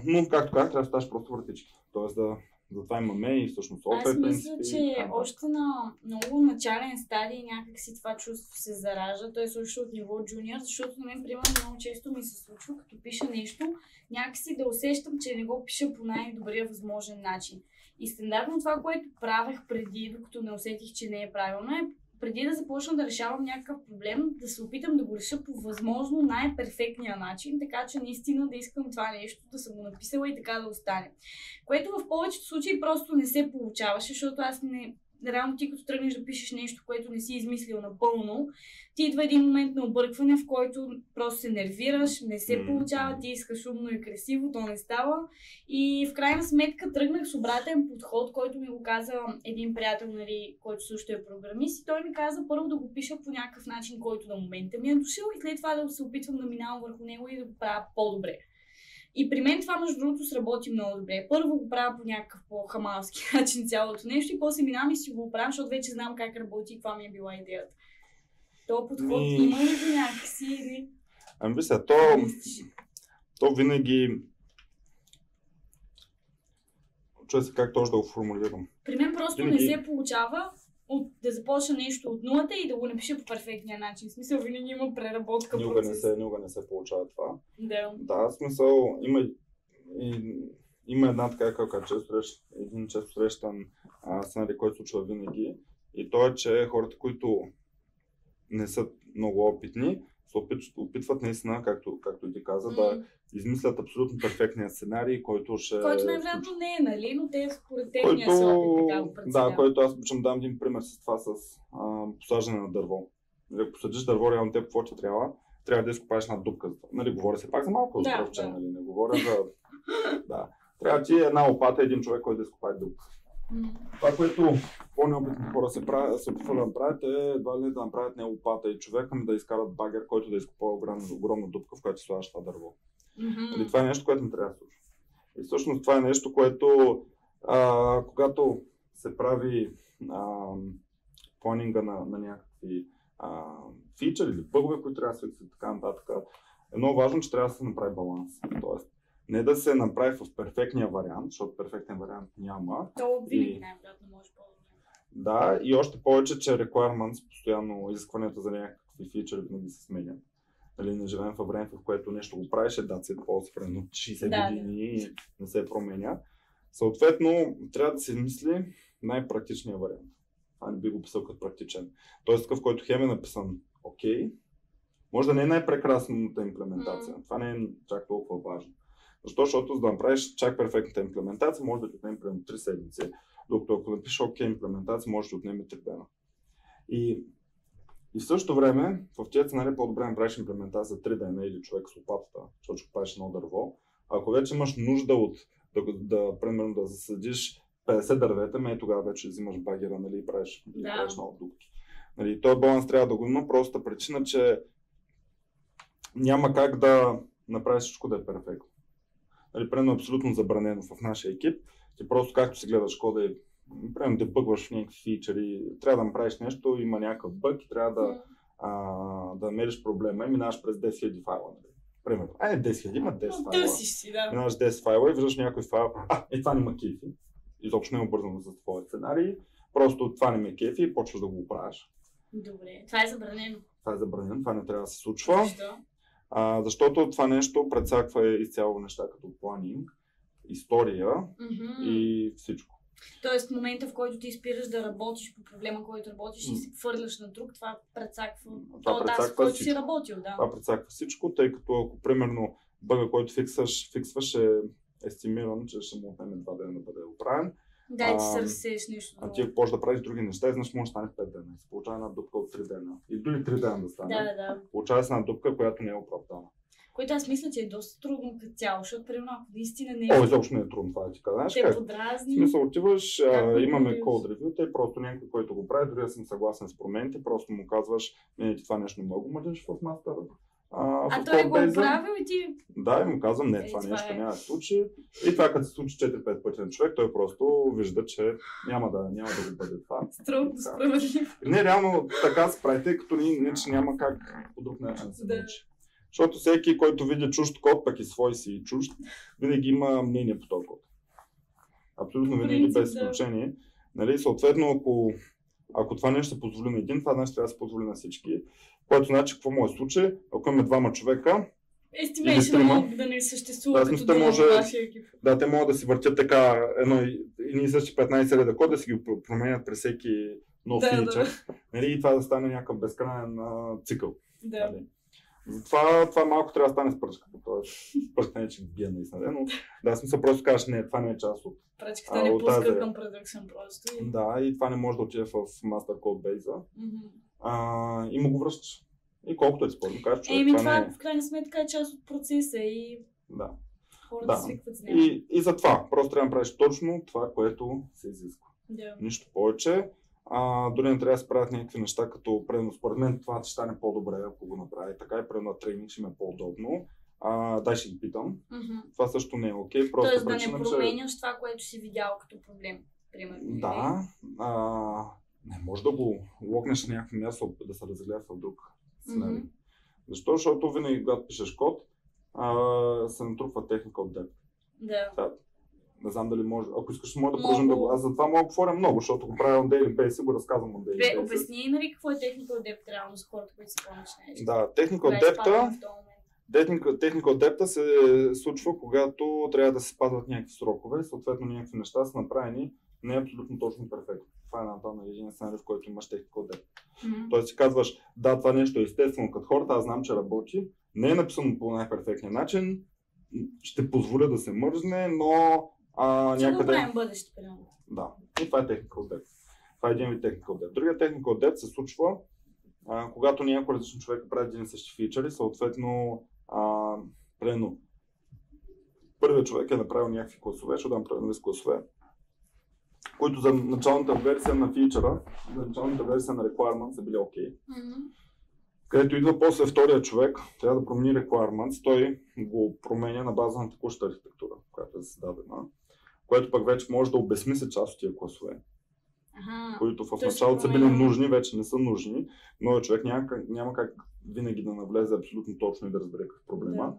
S2: но, както казах, трябва да ставаш просто въртички. Тоест да, затова имаме и всъщност опит.
S1: Аз мисля, че да. още на много начален стадий някакси това чувство се заражда. Той е също от ниво джуниор, защото на мен, примерно, много често ми се случва, като пиша нещо, някакси да усещам, че не го пиша по най-добрия възможен начин. И стандартно това, което правех преди, докато не усетих, че не е правилно, е преди да започна да решавам някакъв проблем, да се опитам да го реша по възможно най-перфектния начин, така че наистина да искам това нещо, да съм го написала и така да остане. Което в повечето случаи просто не се получаваше, защото аз не, реално ти като тръгнеш да пишеш нещо, което не си измислил напълно, ти идва един момент на объркване, в който просто се нервираш, не се получава, ти искаш умно и красиво, то не става. И в крайна сметка тръгнах с обратен подход, който ми го каза един приятел, нали, който също е програмист. И той ми каза първо да го пиша по някакъв начин, който на момента ми е дошъл и след това да се опитвам да минавам върху него и да го правя по-добре. И при мен това, между другото, сработи много добре. Първо го правя по някакъв по-хамалски начин цялото нещо и после минавам и си го правя, защото вече знам как работи и каква ми е била идеята. То подход
S2: Ми-
S1: има ли го някакси или...
S2: Ами виж сега, то, то винаги... Чуя се как точно да го формулирам.
S1: При мен просто
S2: Винаги-
S1: не се получава от, да започна нещо от нулата и да го напиша по перфектния начин. В смисъл, винаги има преработка
S2: Никога не,
S1: процес.
S2: се, никога не се получава това.
S1: Да.
S2: Да, смисъл, има, и, има една така, както често срещ, един често срещан а, сценарий, който случва винаги. И то е, че хората, които не са много опитни, се опит, опитват наистина, както, както ти каза, да
S1: М.
S2: измислят абсолютно перфектния сценарий, който ще...
S1: Който най-вероятно не е, нали? Но те според
S2: който,
S1: техния си опит така го
S2: да, който аз обичам да дам един пример с това с а, посаждане на дърво. Нали, Ако посадиш дърво, реално те какво ти трябва? Трябва да изкопаеш една дупка. Нали, говоря се пак за малко
S1: Да, да.
S2: нали, не говоря за... да. Трябва ти една лопата и един човек, който да изкопае дупка. Това, което по-неопитни хора се, прави, се опитват да направят е едва ли да направят не лопата и човека, ми да изкарат багер, който да изкопае огромна, огромна дупка, в която слагаш това дърво. Нали, това е нещо, което не трябва да случва. И всъщност това е нещо, което а, когато се прави а, планинга на, на някакви а, фичъри или бъгове, които трябва да се и така нататък, е много важно, че трябва да се направи баланс. Тоест, не да се направи в перфектния вариант, защото перфектен вариант няма.
S1: То винаги най-вероятно може по-добре.
S2: Да, и още повече, че requirements, постоянно изискванията за някакви фичъри винаги се сменят. Нали, не живеем в време, в което нещо го правиш, да се ползва примерно 60
S1: Да,
S2: години и не се променя. Съответно, трябва да се мисли най-практичния вариант. Това не би го писал като практичен. Тоест такъв, който хем е написан окей, може да не е най-прекрасната имплементация.
S1: М.
S2: Това не е чак толкова важно. Защо? Защото за да направиш чак перфектната имплементация, може да ти отнеме примерно 3 седмици, докато ако напишеш окей имплементация, може да отнеме 3 дена. И, и в същото време, в тези сценарии е по-добре да направиш имплементация за 3 дена или човек с лопатата, защото ще правиш едно дърво. Ако вече имаш нужда от да, да, примерно, да засадиш 50 дървета, ме тогава вече взимаш багера нали, и правиш, и
S1: Да.
S2: правиш много дупки. Нали, този баланс трябва да го има, простата причина, че няма как да направиш всичко да е перфектно. Нали, примерно е абсолютно забранено в нашия екип. Ти просто както си гледаш кода и примерно дебъгваш в някакви фичери, трябва да направиш нещо, има някакъв бъг и трябва да, а, да намериш проблема и минаваш през 10 000 файла. Нали. Примерно. Ай, 10 000, има 10
S1: Но
S2: файла.
S1: Търсиш си, да.
S2: Минаваш 10 файла и виждаш някой файл. А, е, това не ма кефи. Изобщо не е обързано с твоя сценарий. Просто това не ме кефи и почваш да го правиш.
S1: Добре. Това е забранено.
S2: Това е забранено, това не трябва да се случва.
S1: Защо?
S2: А, защото това нещо прецаква изцяло неща като планинг, история
S1: Мгм.
S2: и всичко.
S1: Тоест, в момента, в който ти спираш да работиш по проблема, който работиш и се хвърляш на друг, това прецаква
S2: Това
S1: то тази, в
S2: прецаква
S1: който си
S2: всичко.
S1: работил, да.
S2: Това прецаква всичко, тъй като ако примерно бъга, който фиксваш, фиксваш е естимиран, че ще му отнеме 2 дена да бъде оправен,
S1: Дай ти се разсееш нещо.
S2: а ти почваш да правиш други неща, и знаеш, може да стане 5 дена. И се получава една дупка от 3 дена. Или дори 3 дена да стане.
S1: Да, да, да.
S2: Получава се една дупка, която не е оправдана.
S1: Което аз мисля, че е доста трудно като цяло, защото, примерно, ако наистина не
S2: О, изобщо не е трудно това да ти кажа. Знаеш
S1: те
S2: как? В
S1: подразни.
S2: смисъл отиваш, а, имаме код ревюта и просто някой, който го прави, дори да съм съгласен с промените, просто му казваш, не, ти това нещо не мога го мъдиш в мастера. А,
S1: А той го е
S2: Codebase-а.
S1: правил и ти...
S2: Да, и му казвам, не,
S1: Е,
S2: това
S1: това
S2: нещо
S1: е.
S2: няма да се случи. И това като се случи 4-5 пъти на човек, той просто вижда, че няма да, няма да го бъде това.
S1: Строго
S2: Да.
S1: справедлив.
S2: Не, реално така се прави, тъй като ни, не, че няма как по друг начин да се
S1: Да.
S2: научи. Защото всеки, който види чужд код, пък и свой си и чужд, винаги има мнение по този код. Абсолютно винаги без изключение. Нали, съответно, ако, ако това нещо се позволи на един, това значи трябва да се позволи на всички. Което значи, какво може да случи, ако имаме двама човека,
S1: Estimation мога да не съществува
S2: Да,
S1: като дума
S2: може-
S1: вашия екип.
S2: да, те могат да си въртят така едно и, ние същи 15 реда код, да си ги пр- променят през всеки нов
S1: Да,
S2: фичър.
S1: да.
S2: Нали, и това да стане някакъв безкрайен цикъл.
S1: Да.
S2: Нали. Затова това малко трябва да стане с пръчката. Тоест, пръчката не, че бия наистина, но да, смисъл просто кажеш, не, това не е част от.
S1: Прачката
S2: А,
S1: не пуска
S2: тази-
S1: към продъкшн просто. и-
S2: Да, и това не може да отиде в Master Code Base.
S1: Мгм.
S2: А, и му го връщаш. И колкото е спорно, кажеш, човек,
S1: Еми,
S2: това,
S1: това
S2: не е.
S1: в крайна сметка е част от процеса и
S2: Да.
S1: хората
S2: Да.
S1: свикват с него.
S2: И, и затова, просто трябва да правиш точно това, което се изисква.
S1: Да.
S2: Нищо повече. А, дори не трябва да се правят някакви неща, като предно според мен това ще стане по-добре, ако го направи така и предно на тренинг ще им е по-удобно. а, дай ще ги питам.
S1: Мгм.
S2: Това също не е окей. Просто
S1: Тоест да не
S2: причина, че-
S1: променяш това, което си видял като проблем. Примерно.
S2: Да, а, не може да го локнеш на някакво място да се разгледа в друг сценарий.
S1: Мгм.
S2: Защо? Защото винаги, когато пишеш код, а, се натрупва техника от деб.
S1: Да.
S2: Не знам дали може. Ако искаш, мога да продължим да го. Аз затова мога да говоря много, защото го правя on daily basis го разказвам on daily
S1: Бе,
S2: basis.
S1: обясни, нали, какво е от депт реално за хората, които са по-начинаещи.
S2: Да,
S1: този момент.
S2: техника, от депта се случва, когато трябва да се спазват някакви срокове, съответно някакви неща са направени не е абсолютно точно перфектно. Това е една на един сценарий, в който имаш техника депта.
S1: Мгм.
S2: Тоест си казваш, да, това нещо е естествено като хората, аз знам, че работи. Не е написано по най-перфектния начин, ще позволя да се мързне, но а,
S1: Ще го
S2: някъде...
S1: правим в бъдеще, примерно.
S2: Да, и това е техника от депт. Това е един вид техника от депт. Другия техника от депт се случва, а, когато няколко различни човека правят един и същи фичър и съответно, а, примерно, първият човек е направил някакви класове, ще дам примерно с класове, които за началната версия на фичъра, за началната версия на requirement са били окей.
S1: Мгм.
S2: Където идва после втория човек, трябва да промени requirements, той го променя на база на текущата архитектура, която е създадена, което пък вече може да обезмисли част от тия класове,
S1: Аха.
S2: които в началото са били нужни, вече не са нужни, но човек няма, как- няма как винаги да навлезе абсолютно точно и да разбере какъв проблема.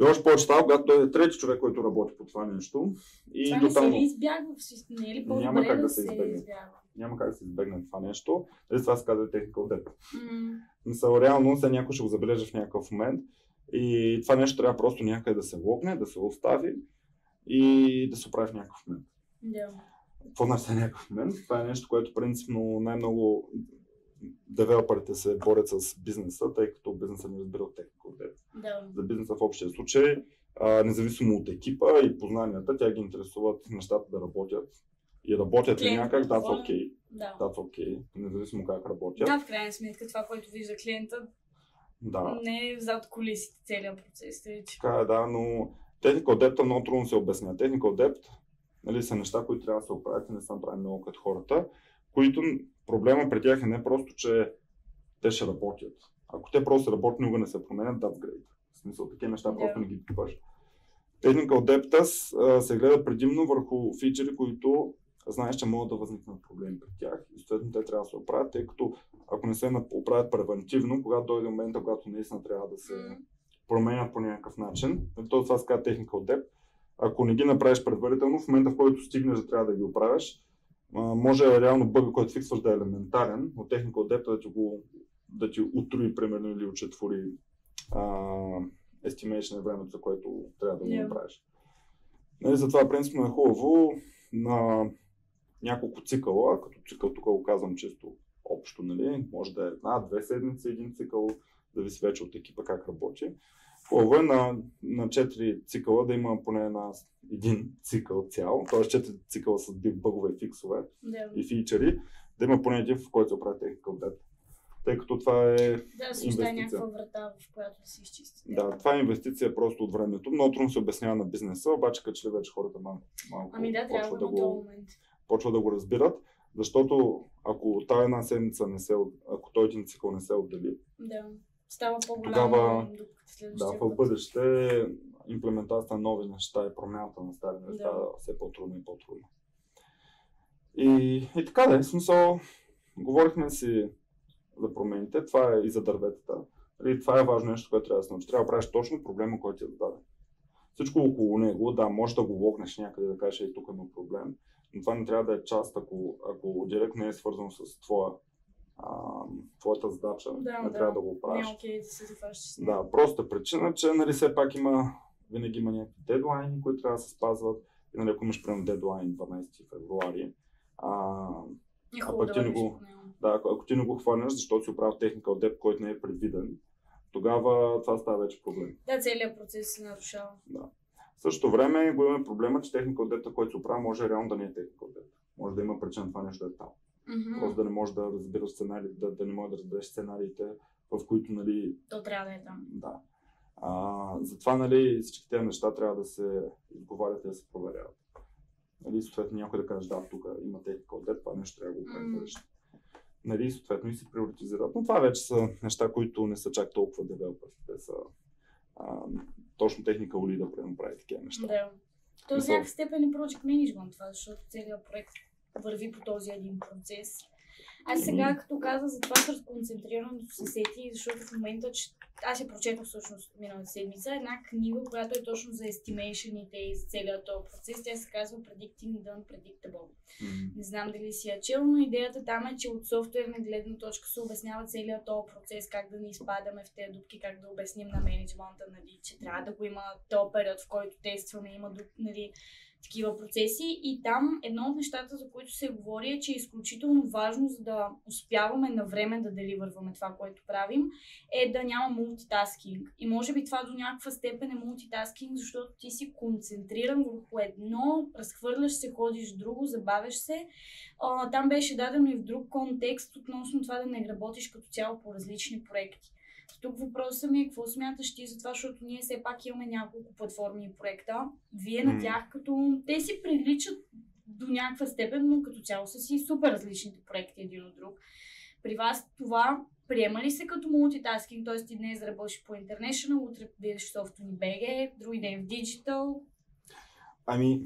S2: И още повече става, когато той е трети човек, който работи по това нещо. И
S1: Това не се ли избягва? Не е ли по-добре
S2: Няма как
S1: да,
S2: да се избегне.
S1: избягва?
S2: няма как да се избегне това нещо. Дали това се казва техника.
S1: М,
S2: Мисъл, реално сега някой ще го забележи в някакъв момент и това нещо трябва просто някъде да се логне, да се остави и да се оправи в някакъв момент.
S1: Да.
S2: Какво значи в някакъв момент? Това е нещо, което принципно най-много девелоперите се борят с бизнеса, тъй като бизнеса не разбира от техника.
S1: Да.
S2: За бизнеса в общия случай, а, независимо от екипа и познанията, тя ги интересуват нещата да работят. И работят ли някак, that's
S1: доволен.
S2: okay.
S1: Да.
S2: That's okay. Независимо как работят.
S1: Да, в крайна сметка това, което вижда клиента,
S2: Да.
S1: не е зад колисите целият процес.
S2: Така е, да, но техника от депта много трудно се обясня. Техника от депт нали, са неща, които трябва да се оправят и не са направени много като хората, които проблема при тях е не просто, че те ще работят. Ако те просто работят, никога не се променят, that's great. В смисъл, такива неща
S1: Да.
S2: просто не ги пипаш. С- а, се гледа предимно върху фичери, които знаеш, че могат да възникнат проблеми при тях. И съответно те трябва да се оправят, тъй като ако не се оправят превентивно, когато дойде момента, когато наистина трябва да се променят по някакъв начин. То това се техника от теб. Ако не ги направиш предварително, в момента в който стигнеш да трябва да ги оправяш, а, може реално бъга, който фиксваш да е елементарен, но техника от депта да ти го да ти утрои, примерно, или учетвори estimation на времето, за което трябва да го
S1: Yeah.
S2: направиш. Нали, затова принципно е хубаво на няколко цикъла, като цикъл тук го казвам чисто общо, нали? може да е една, две седмици, един цикъл, зависи вече от екипа как работи. Хубаво е на, на 4 цикъла да има поне една, един цикъл цял, т.е. 4 цикъла с бъгове фиксове
S1: Да.
S2: и фичери, да има поне един, в който се оправи техника от депт. Тъй като това е,
S1: Да, се
S2: инвестиция.
S1: някаква врата, в която да се изчисти.
S2: да, това е инвестиция просто от времето. Много трудно се обяснява на бизнеса, обаче като че ли вече хората малко, малко
S1: Ами да,
S2: почват
S1: да
S2: го, почва да го разбират, защото ако тази една седмица не се, ако този един цикъл не се отдели,
S1: Да. Става по-голямо,
S2: Тогава- да, в бъдеще имплементацията на нови неща и промяната на стари неща
S1: Да.
S2: все по-трудно и по-трудно. И, и така да е, смисъл, говорихме си за промените, това е и за дърветата. И това е важно нещо, което трябва да се научи. Трябва да правиш точно проблема, който ти е зададен. Всичко около него, да, може да го логнеш някъде да кажеш, и тук има проблем, но това не трябва да е част, ако, ако директно не е свързано с твоя, а, твоята задача,
S1: Да,
S2: не
S1: да.
S2: трябва да го
S1: Не
S2: правиш.
S1: е окей да се него.
S2: Да, проста причина, че нали, все пак има, винаги има някакви дедлайни, които трябва да се спазват. И нали, ако имаш примерно дедлайн 12 февруари, а,
S1: Не е
S2: а пък
S1: да
S2: ти не го- да, ако, ако ти не го хванеш, защото си оправил техника от деп, който не е предвиден, тогава това става вече проблем.
S1: Да, целият процес се нарушава.
S2: В същото време го имаме проблема, че техника от депта, който се оправя, може реално да не е техника от депта. Може да има причина това нещо да е там.
S1: Мгм.
S2: Просто да не може да разбираш сценарии, да, да не може да разбереш сценариите, в които нали,
S1: То трябва да е там.
S2: Да. А, затова нали, всички тези неща трябва да се изговарят и да се проверяват. Нали, съответно някой да каже, да, тук има техника от това нещо трябва да го правим бъдеще. Нали, съответно и се приоритизират. Но това вече са неща, които не са чак толкова девелопърски. Те са а, точно техника ули да прави такива неща.
S1: Да. То в някакъв степен е project management това, защото целият проект върви по този един процес. Аз сега, като каза за това с концентрираното се сети, защото в момента, че аз я прочетох всъщност миналата седмица, една книга, която е точно за естимейшените и за целият този процес. Тя се казва Predicting the Unpredictable.
S2: М.
S1: Не знам дали си я чел, но идеята там е, че от софтуерна гледна точка се обяснява целият този процес, как да не изпадаме в тези дупки, как да обясним на менеджмента, нали, че трябва да го има този период, в който тестваме, има дуп- нали, такива процеси. И там едно от нещата, за които се говори, е, че е изключително важно, за да успяваме на време да деливърваме това, което правим, е да няма мултитаскинг. И може би това до някаква степен е мултитаскинг, защото ти си концентриран върху едно, разхвърляш се, ходиш друго, забавяш се. А, там беше дадено и в друг контекст относно това да не работиш като цяло по различни проекти. Тук въпросът ми е какво смяташ ти за това, защото ние все пак имаме няколко платформи и проекта. Вие на
S2: М.
S1: тях като... Те си приличат до някаква степен, но като цяло са си супер различните проекти един от друг. При вас това приема ли се като мултитаскинг, т.е. ти днес работиш по International, утре в Software BG, други ден в Digital.
S2: Ами,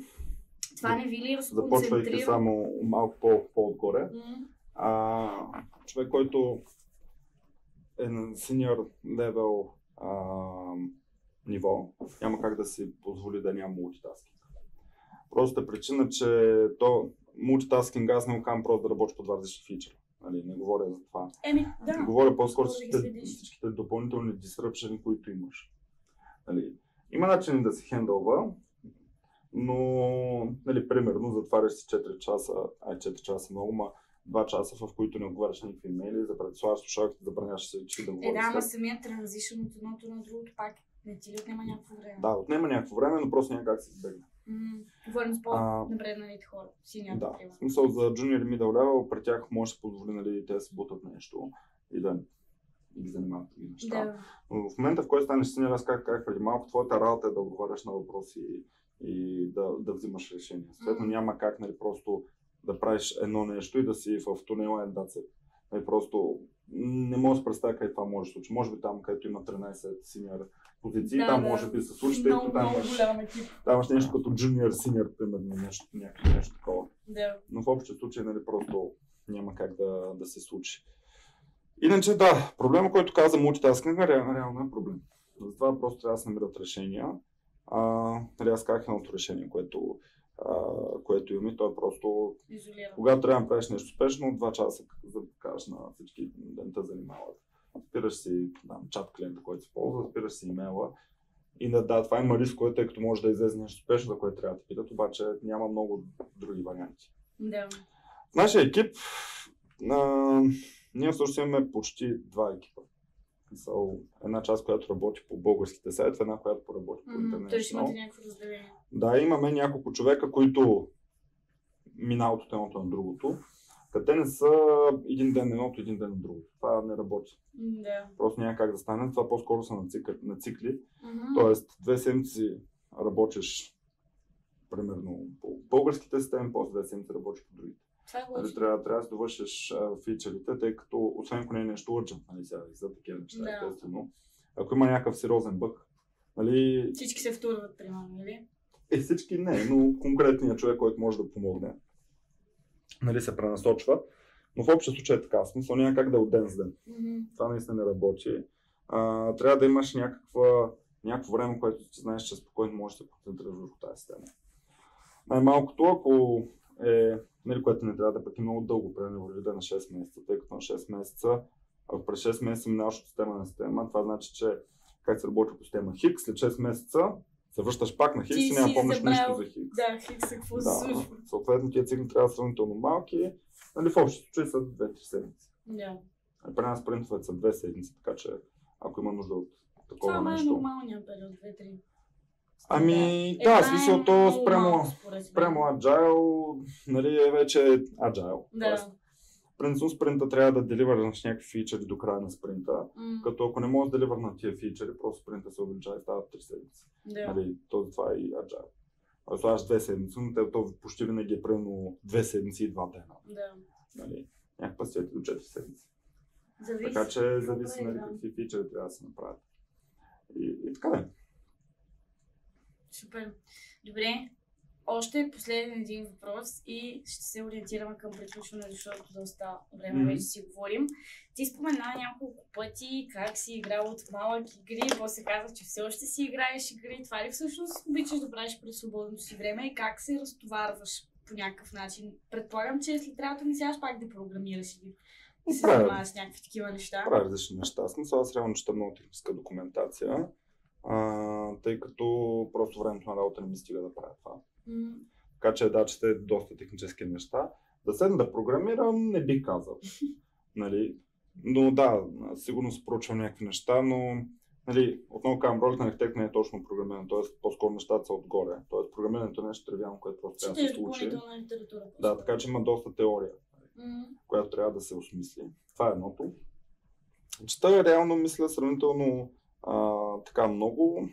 S1: Това не ви ли
S2: започвайки
S1: разконцентрира?
S2: само малко по- по-отгоре,
S1: М,
S2: а, човек, който е на level а, ниво, няма как да си позволи да няма мултитаскинг. Простата причина, че то мултитаскинг аз не го казвам просто да работиш по два различни фичера. Нали, не говоря за това.
S1: Еми, да.
S2: Говоря по-скоро всичките, всичките допълнителни disruption, които имаш. Нали, има начин да се хендълва, но, нали, примерно, затваряш си 4 часа, ай 4 часа много, ма 2 часа, в които не отговаряш никакви имейли, запредславаш слушалките, забраняваш се, че да
S1: Е,
S2: говориш.
S1: да, ама
S2: след.
S1: самият транзишън от едното на другото пак не ти ли отнема някакво време?
S2: Да, отнема някакво време, но просто няма как да се избегне.
S1: Говорим с по-напредналите хора. Синьор,
S2: Да, в смисъл за junior middle level, при тях може да се позволи нали, те да се бутат нещо и да ги занимават други неща.
S1: Да.
S2: Но в момента, в който станеш синьор, аз как казах преди малко, твоята работа е да отговаряш на въпроси и, да, да взимаш решения. Съответно
S1: Мгм.
S2: няма как нали, просто да правиш едно нещо и да си в тунела и да. Нали, просто не мога да представя къде това може да случи. Може би там, където има 13 синьор позиции,
S1: Да,
S2: там
S1: да.
S2: може би се случи, тъй като там имаш, там имаш нещо като junior, senior, примерно, нещо, някакво нещо такова
S1: Да.
S2: но в общия случай нали, просто няма как да, да се случи. Иначе да, проблема, който каза мултитаскинг, реално, реално е проблем. Затова просто трябва да се намерят решения. А, нали, аз казах едното решение, което, което имам и то е просто,
S1: Изолиран.
S2: когато трябва да правиш нещо успешно, два часа за да кажеш на всички да не те занимават. Спираш си там, чат клиента, който се ползва, спираш си имейла. И да, да, това има риск, тъй като може да излезе нещо успешно, за което трябва да питат, обаче няма много други варианти.
S1: Да.
S2: В нашия екип а, ние всъщност имаме почти два екипа. So, една част, която работи по българските сайтове, една, която поработи по интернет.
S1: Тоест имате някакво разделение.
S2: Да, имаме няколко човека, които минават от едното на другото. Те не са един ден едното, един ден на другото. Това не работи.
S1: Да.
S2: Просто няма как да стане. Това по-скоро са на цикли. На цикли.
S1: Мгм.
S2: Тоест, две седмици работиш примерно по българските системи, после две седмици работиш по другите.
S1: Това е
S2: Нали,
S1: лошо.
S2: трябва, трябва да довършиш фичерите, тъй като освен ако не е нещо urgent, нали, сега за такива неща,
S1: Да.
S2: естествено. Ако има някакъв сериозен бък, нали,
S1: Всички се втурват, примерно, или?
S2: е всички не, но конкретният човек, който може да помогне, нали, се пренасочва. Но в общия случай е така, в смисъл няма как да е от ден с ден.
S1: Мгм.
S2: Това наистина не работи. А, трябва да имаш някаква, някакво време, което ти знаеш, че спокойно можеш да се концентрираш върху тази система. Най-малкото, ако е, нали, което не трябва да пък е много дълго, примерно върви да е на 6 месеца, тъй като на 6 месеца, ако през 6 месеца минаваш от система на система, това значи, че как се работи по система Хикс, след 6 месеца се връщаш пак на Хикс и няма помниш нищо
S1: забравил.
S2: за Хикс.
S1: Да, Хикса, какво се
S2: Да,
S1: случва?
S2: съответно тия цикли трябва да са сравнително малки, нали, в общия случай са 2-3 седмици.
S1: Да.
S2: А При нас принтовете са 2 седмици, така че ако има нужда от такова
S1: Това е
S2: нещо.
S1: нормалният период, 2-3.
S2: Ами,
S1: Е,
S2: да, в смисъл
S1: е
S2: то спрямо, спрямо Agile, нали, е вече Agile. Тоест,
S1: Да.
S2: принципно спринта трябва да деливърнеш някакви фичери до края на спринта.
S1: М,
S2: Като ако не можеш да деливърна тия фичери, просто спринта се увеличава и става 3 седмици.
S1: Да.
S2: Нали, то, това е и Agile. Ако слагаш две седмици, но те- то почти винаги е примерно две седмици и два дена.
S1: Да.
S2: Нали, някакъв път 4 до 4 седмици.
S1: Зависи.
S2: Така че зависи
S1: прави,
S2: нали,
S1: да.
S2: какви фичери трябва да се направят. И, и така да е.
S1: Супер. Добре. Още последен един въпрос и ще се ориентираме към приключване, защото доста време
S2: Мгм.
S1: вече си говорим. Ти спомена няколко пъти как си играл от малък игри, после каза, че все още си играеш игри. Това ли всъщност обичаш да правиш през свободното си време и как се разтоварваш по някакъв начин? Предполагам, че след работа не сядаш пак да програмираш или да се занимаваш с някакви такива неща.
S2: правя различни неща. Смисъл, аз реално чета много техническа документация, а, тъй като просто времето на работа не ми стига да правя това.
S1: М,
S2: Така че да, чете доста технически неща. Да седна да програмирам, не бих казал. нали? Но да, сигурно се проучвам някакви неща, но нали, отново казвам, ролята на архитект не е точно програмиране, т.е. по-скоро нещата са отгоре. Т.е. програмирането е нещо тривиално, което просто трябва да се случи. Да, така че има доста теория,
S1: М,
S2: която трябва да се осмисли. Това е едното. Чета реално мисля сравнително а, така много.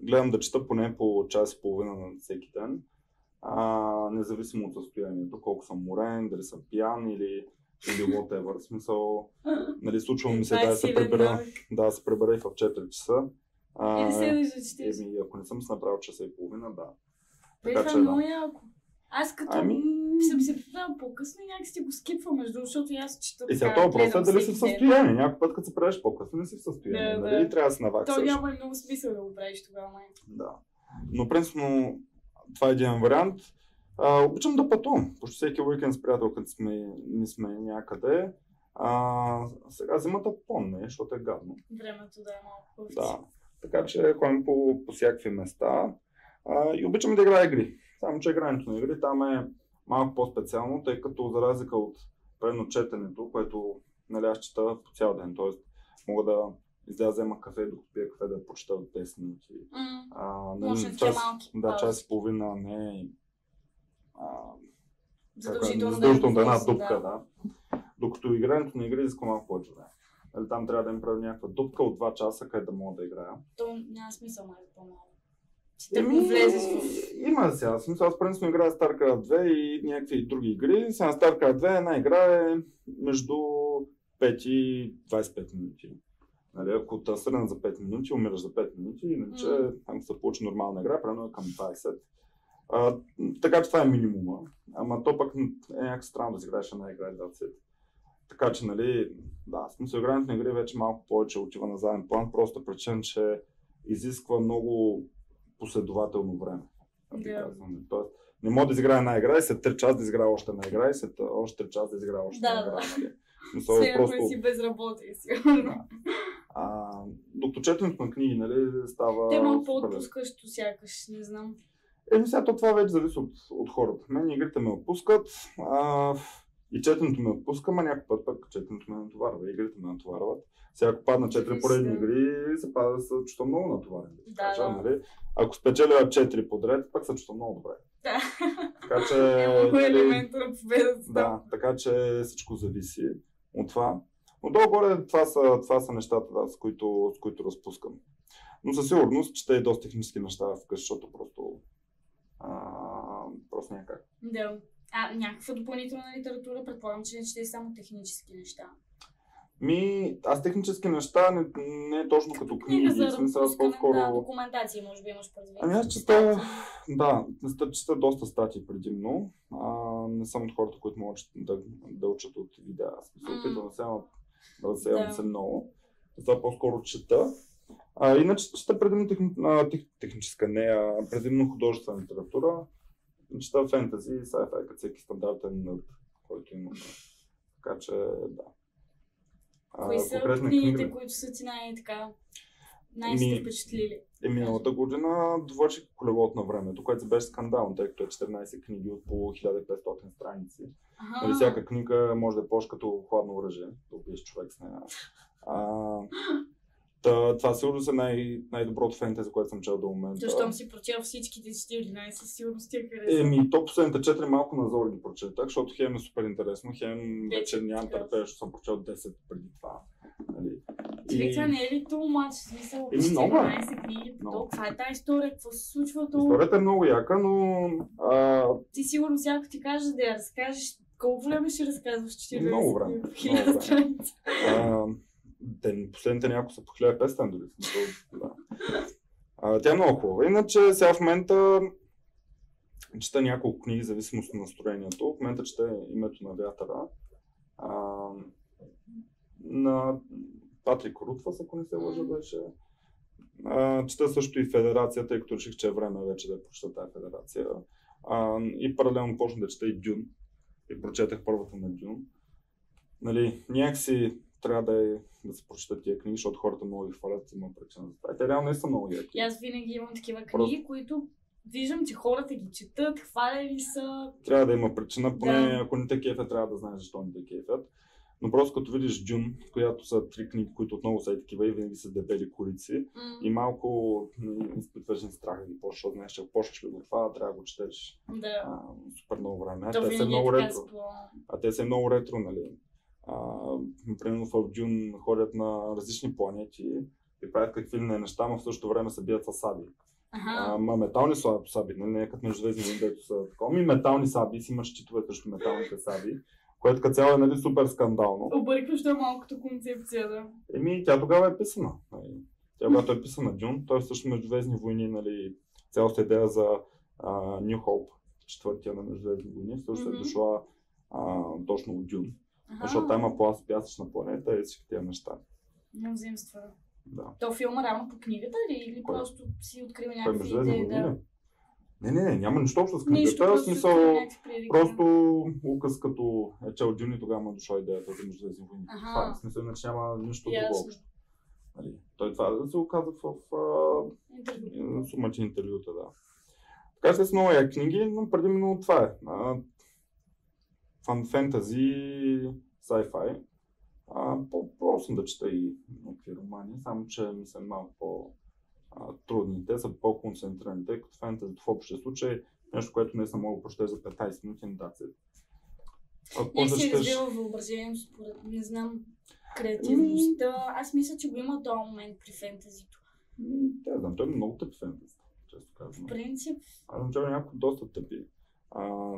S2: Гледам да чета поне по час и половина на всеки ден. А, независимо от състоянието, колко съм морен, дали съм пиян или, или whatever. Смисъл, нали, случва ми се
S1: е
S2: да се прибера, да се прибера и в 4 часа. А,
S1: Или да четеш.
S2: еми, ако не съм си направил часа и половина, да. Така че
S1: е
S2: да.
S1: много яко. Аз като
S2: Ами-
S1: се прибрала по-късно и някакси го скипвам, между защото и аз чета
S2: И сега
S1: така,
S2: това въпрос е дали си в състояние. Някой път, като се правиш по-късно, не си в състояние.
S1: Да,
S2: нали?
S1: да.
S2: Трябва да се наваксаш.
S1: То няма много смисъл да го правиш тогава, май.
S2: Да. Но принципно това е един вариант. А, обичам да пътувам. Почти всеки уикенд с приятелката сме, ми сме някъде. А, сега зимата по-не, защото е гадно.
S1: Времето да е малко повече.
S2: Да. Така че ходим по, по всякакви места. А, и обичам да играя игри. Само, че игрането на игри там е малко по-специално, тъй като за разлика от предно четенето, което нали, аз чета по цял ден. Тоест, мога да изляза, взема кафе, докато пия кафе, да прочета 10 минути.
S1: М,
S2: А, нали,
S1: малки
S2: да, час и половина не е
S1: Задължително,
S2: да е една дупка, да. Докато игрането на игри изисква малко повече време. Нали, там трябва да им правя някаква дупка от 2 часа, къде да мога да играя.
S1: То няма смисъл май да по-малко. Да го влезеш в...
S2: Има сега. Смисъл, аз принципно играя StarCraft 2 и някакви други игри. Сега StarCraft 2 една игра е между 5 и 25 минути. Нали, ако те за 5 минути, умираш за 5 минути, иначе
S1: М.
S2: ако се получи нормална игра, примерно е към 20. А, така че това е минимума. Ама то пък е някак странно да си играеш една игра и 20. Така че, нали, да, смисъл игрането на игри вече малко повече отива на заден план, просто причина, че изисква много последователно време. да
S1: Да.
S2: казвам. Тоест, не мога да изиграя една игра и след 3 часа да изиграя още една игра и след още 3 часа да изиграя още
S1: Да,
S2: една
S1: да.
S2: игра. Нали? Просто,
S1: ако си безработен, сигурно.
S2: а, докато четенето на книги, нали, става...
S1: Те малко по-отпускащо сякаш, не знам.
S2: Еми сега то това вече зависи от, от хората. Мен игрите ме отпускат а, и четенето ме отпуска, ама някой път пък четенето ме натоварва. Игрите ме натоварват. Сега ако падна 4
S1: Зависи,
S2: поредни игри, се пада се чувствам много натоварен. да
S1: Да,
S2: кажа. Нали? Ако спечеля 4 подред, пък се чувствам много добре.
S1: Да.
S2: Така че...
S1: Няма
S2: нали,
S1: елемента на победата.
S2: Да, така че всичко зависи от това. Но долу-горе това са, това са нещата, да, с, които, с които разпускам. Но със сигурност чета и доста технически неща вкъщи, защото просто, а, просто някак.
S1: Да. А, някаква допълнителна литература, предполагам, че не чете само технически неща.
S2: Ми, аз технически неща не, не е точно като книги,
S1: Книга за
S2: смисъл аз по-скоро...
S1: да, документация, може би имаш предвид.
S2: Ами аз чета, да, чета, доста статии предимно. А, не съм от хората, които могат да, да учат от видеа. Аз се опитвам да се разсеявам
S1: Да.
S2: се много. Това по-скоро чета. А, иначе чета предимно техни, а, тех, техническа, не, а предимно художествена литература. Чета фентази и sci-fi, като всеки стандартен нърд, който има. Така че, да. А,
S1: Кои са книгите,
S2: книга-
S1: които са ти най-така най-сте
S2: Ми,
S1: впечатлили?
S2: Е, миналата година довърших колелото на времето, което беше скандално, тъй като е 14 книги от по 1500 страници.
S1: Ага.
S2: Нали, всяка книга може да е по като хладно оръжие, да убиеш човек с нея. А, та, това сигурно е най- най-доброто фентези, което съм чел до момента.
S1: То, щом си прочел всичките 14, сигурно ти е харесал.
S2: Еми, то последните 4 малко назор ги прочетах, защото хем е супер интересно, хем
S1: Вече
S2: нямам търпение, защото съм прочел 10 преди това. Нали?
S1: Човек, това не е ли too much? Смисъл,
S2: Еми, много е.
S1: 14 книги,
S2: Много.
S1: каква е тази история? Какво се случва то?
S2: Историята е много яка, но а,
S1: Ти сигурно ако ти кажеш да я разкажеш, колко време ще разказваш 14
S2: Много време,
S1: книги?
S2: много Те, последните няколко са по 1500 дори. Да. А, тя е много хубава. Иначе сега в момента чета няколко книги, зависимост от настроението. В момента чета името на вятъра. А, на Патрик Рутвас, ако не се лъжа, беше. А, чета също и Федерацията, тъй като реших, че е време вече да прочета тази Федерация. А, и паралелно почна да чета и Дюн. И прочетах първата на Дюн. Нали, някакси трябва да, е, да се прочитат тия книги, защото хората много ги хвалят, има причина за това. Те реално не са много яки.
S1: И аз винаги имам такива книги,
S2: Просто-
S1: които виждам, че хората ги четат, хваляли са.
S2: Трябва да има причина, поне
S1: Да.
S2: ако не те кефят, трябва да знаеш защо не те кефят. Но просто като видиш Дюн, която са три книги, които отново са и такива и винаги са дебели корици,
S1: М,
S2: и малко м, изпитваш страх да ги почнеш, защото знаеш, че ако почнеш ли го това, трябва да го четеш
S1: Да.
S2: а, супер много време. А те са
S1: е
S2: много ретро. А те са много ретро, нали? Примерно в Дюн ходят на различни планети и правят какви ли не неща, но в същото време се бият с саби. А,
S1: Ага.
S2: ма метални са- саби, нали? Не е като междузвездни войни, дето са такова. Ми метални саби, си имаш щитове срещу металните саби, което като цяло е нали, супер скандално.
S1: Объркващо е малкото концепция, да.
S2: Еми, тя тогава е писана. Нали. Тя, когато е писана Дюн, той е също междузвездни войни, нали, цялата идея за а, New Hope, четвъртия на междузвездни войни, също е дошла а, точно от Дюн.
S1: Ага.
S2: Защото там има пласт, пясъчна планета и всички тези неща.
S1: Няма взаимства.
S2: Да.
S1: То филма реално по книгата ли? Или
S2: Кой?
S1: просто си открил
S2: е
S1: някакви идеи? Да.
S2: Не, не, не, няма нищо общо с
S1: Нищо,
S2: книгата.
S1: Просто си
S2: смисъл, просто Лукас като е чел Дюн и тогава му е дошла идеята за междузвездни войни. Това е в смисъл, иначе няма нищо друго общо. Нали, Той това да се оказа в а, сумати интервюта, да. Така че с много я книги, но предимно това е. А, фан фентази, sci-fi. По-просто да чета и някакви романи, само че ми са малко по а, трудни. Те са по-концентрирани, тъй като фентази в общия случай е нещо, което не съм мога да прочета за 15 минути на даци. Ако
S1: Не
S2: да
S1: си
S2: четеш...
S1: развива въображението, според не знам креативността. Аз мисля, че го има този момент при фентазито.
S2: м, Не знам, той е много тъпи фентази, често казвам.
S1: В принцип,
S2: Аз съм чел някои доста тъпи. А,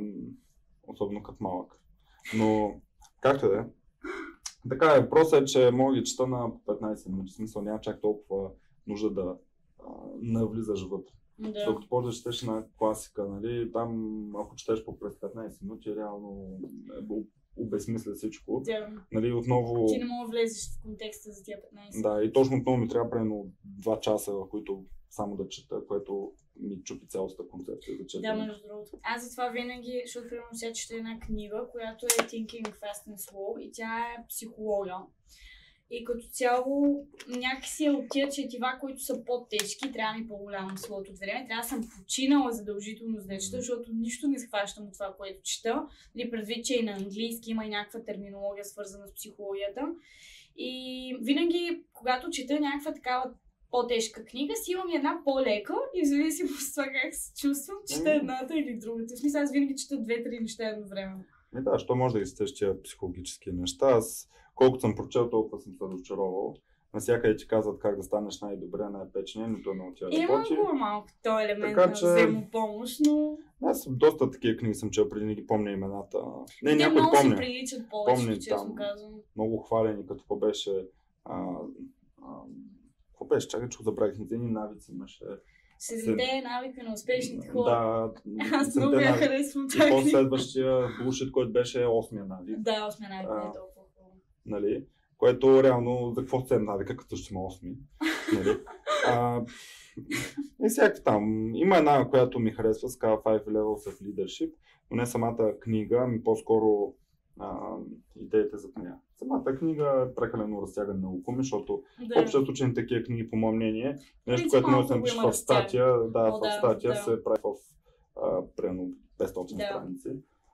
S2: особено като малък. Но, както да е. Така е, въпросът е, че мога ги чета на 15 минути. Смисъл няма чак толкова нужда да а, навлизаш вътре.
S1: да.
S2: Докато почнеш да четеш на класика, нали, там ако четеш по през 15 минути, реално е, обезмисля всичко.
S1: Да.
S2: Нали, отново...
S1: Ти не мога да влезеш в контекста за тия 15.
S2: Да, и точно отново ми трябва примерно 2 часа, в които само да чета, което ми чупи цялата концепция за четене.
S1: Да, между другото. Аз затова винаги, защото примерно сега чета една книга, която е Thinking Fast and Slow и тя е психология. И като цяло някакси е от тия четива, които са по-тежки, трябва ми по-голямо слот от време. Трябва да съм починала задължително за да защото нищо не схващам от това, което чета. Или предвид, че и на английски има и някаква терминология, свързана с психологията. И винаги, когато чета някаква такава по-тежка книга, си имам една по-лека и в зависимост от това как се чувствам, чета едната или другата. В смисъл, аз винаги чета две-три неща едновременно.
S2: Не, да, що може да ги четеш тия психологически неща. Аз колкото съм прочел, толкова съм се разочаровал. Насякъде ти казват как да станеш най-добре, най-печения, но той не от тях
S1: Има
S2: работи.
S1: го малко този елемент
S2: Така
S1: на
S2: че-
S1: взаимопомощ, но
S2: Аз доста такива книги съм чел, преди не ги помня имената. Не,
S1: те
S2: някой
S1: много си
S2: помня.
S1: приличат повече,
S2: Помня
S1: честно
S2: там.
S1: казвам.
S2: Много хвалени, като беше... А, какво беше? Чакай, че забравих. Едни навици имаше.
S1: Седемте навика на успешните хора.
S2: Да,
S1: Аз много я харесвам
S2: И
S1: тази книга.
S2: по-следващия булшит, който беше осмия навик.
S1: Да, осме навик не
S2: А.
S1: е толкова
S2: нали? Което реално за какво сте навика, като ще има 8. Нали? А, и всякакви там. Има една, която ми харесва, с казва Five Levels of Leadership, но не самата книга, ами по-скоро а, идеите за нея. Самата книга е прекалено разтягане на уко ми, защото
S1: Да.
S2: случай на такива книги по мое мнение, нещо, което може
S1: малко
S2: да напишеш в статия, да,
S1: О,
S2: в статия
S1: да.
S2: се прави в а, примерно 500
S1: Да.
S2: страници,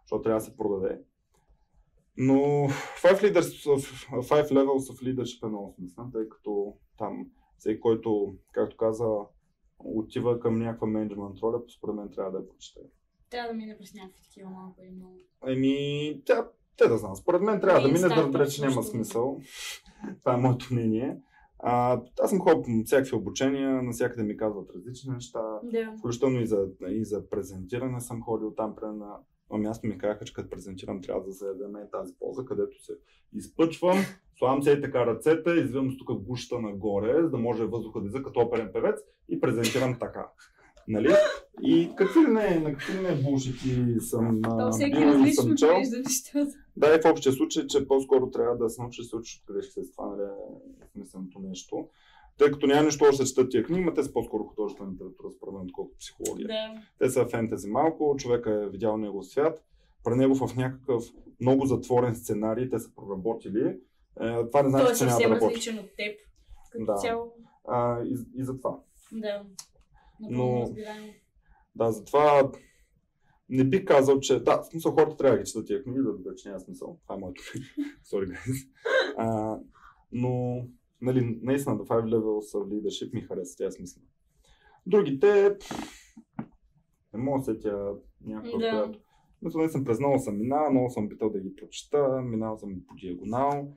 S2: защото трябва да се продаде. Но Five, leaders of, five Levels of Leadership е много смислен, тъй като там всеки, който, както каза, отива към някаква менеджмент роля, според мен трябва да я прочете.
S1: Трябва да мине през някакви такива малко и много.
S2: Еми, тя, те да знам. Според мен трябва да мине да разбере,
S1: стартъп
S2: че няма смисъл. Това е моето мнение. А, аз съм ходил по всякакви обучения, навсякъде ми казват различни неща.
S1: Да.
S2: Включително и за, и за презентиране съм ходил там при на на място ми казаха, че като презентирам трябва да заедем тази поза, където се изпъчвам, Слагам се така ръцете, извивам тук гуща нагоре, за да може въздуха да излиза като оперен певец и презентирам така. Нали? И какви ли не, на какви ли не булшити съм
S1: То всеки
S2: бил и
S1: различно
S2: съм чел.
S1: вижда нещата.
S2: Да, и в общия случай, че по-скоро трябва да се научиш да се учиш от грешките с това, нали, е смисленото нещо. Тъй като няма нищо още да четат тия книги, но те са по-скоро художествена литература, според мен, отколкото психология.
S1: Да.
S2: Те са фентези малко, човека е видял негов свят, при него в някакъв много затворен сценарий те са проработили. Е, това не значи,
S1: Той е
S2: че няма да работи.
S1: различен от теб. Като
S2: Да.
S1: цяло.
S2: А, и, и затова.
S1: Да.
S2: Но-
S1: Напълно разбираемо.
S2: Да, затова не би казал, че... Да, в смисъл хората трябва да ги четат тия книги, да че няма смисъл. Това е моето. Sorry, guys. А, но, нали, наистина, The Five Levels of Leadership ми хареса, тя е смисъл. Другите, не мога да сетя някаква,
S1: Да.
S2: която... Мисля, не съм през много съм минал, много съм питал да ги прочета, минал съм по диагонал.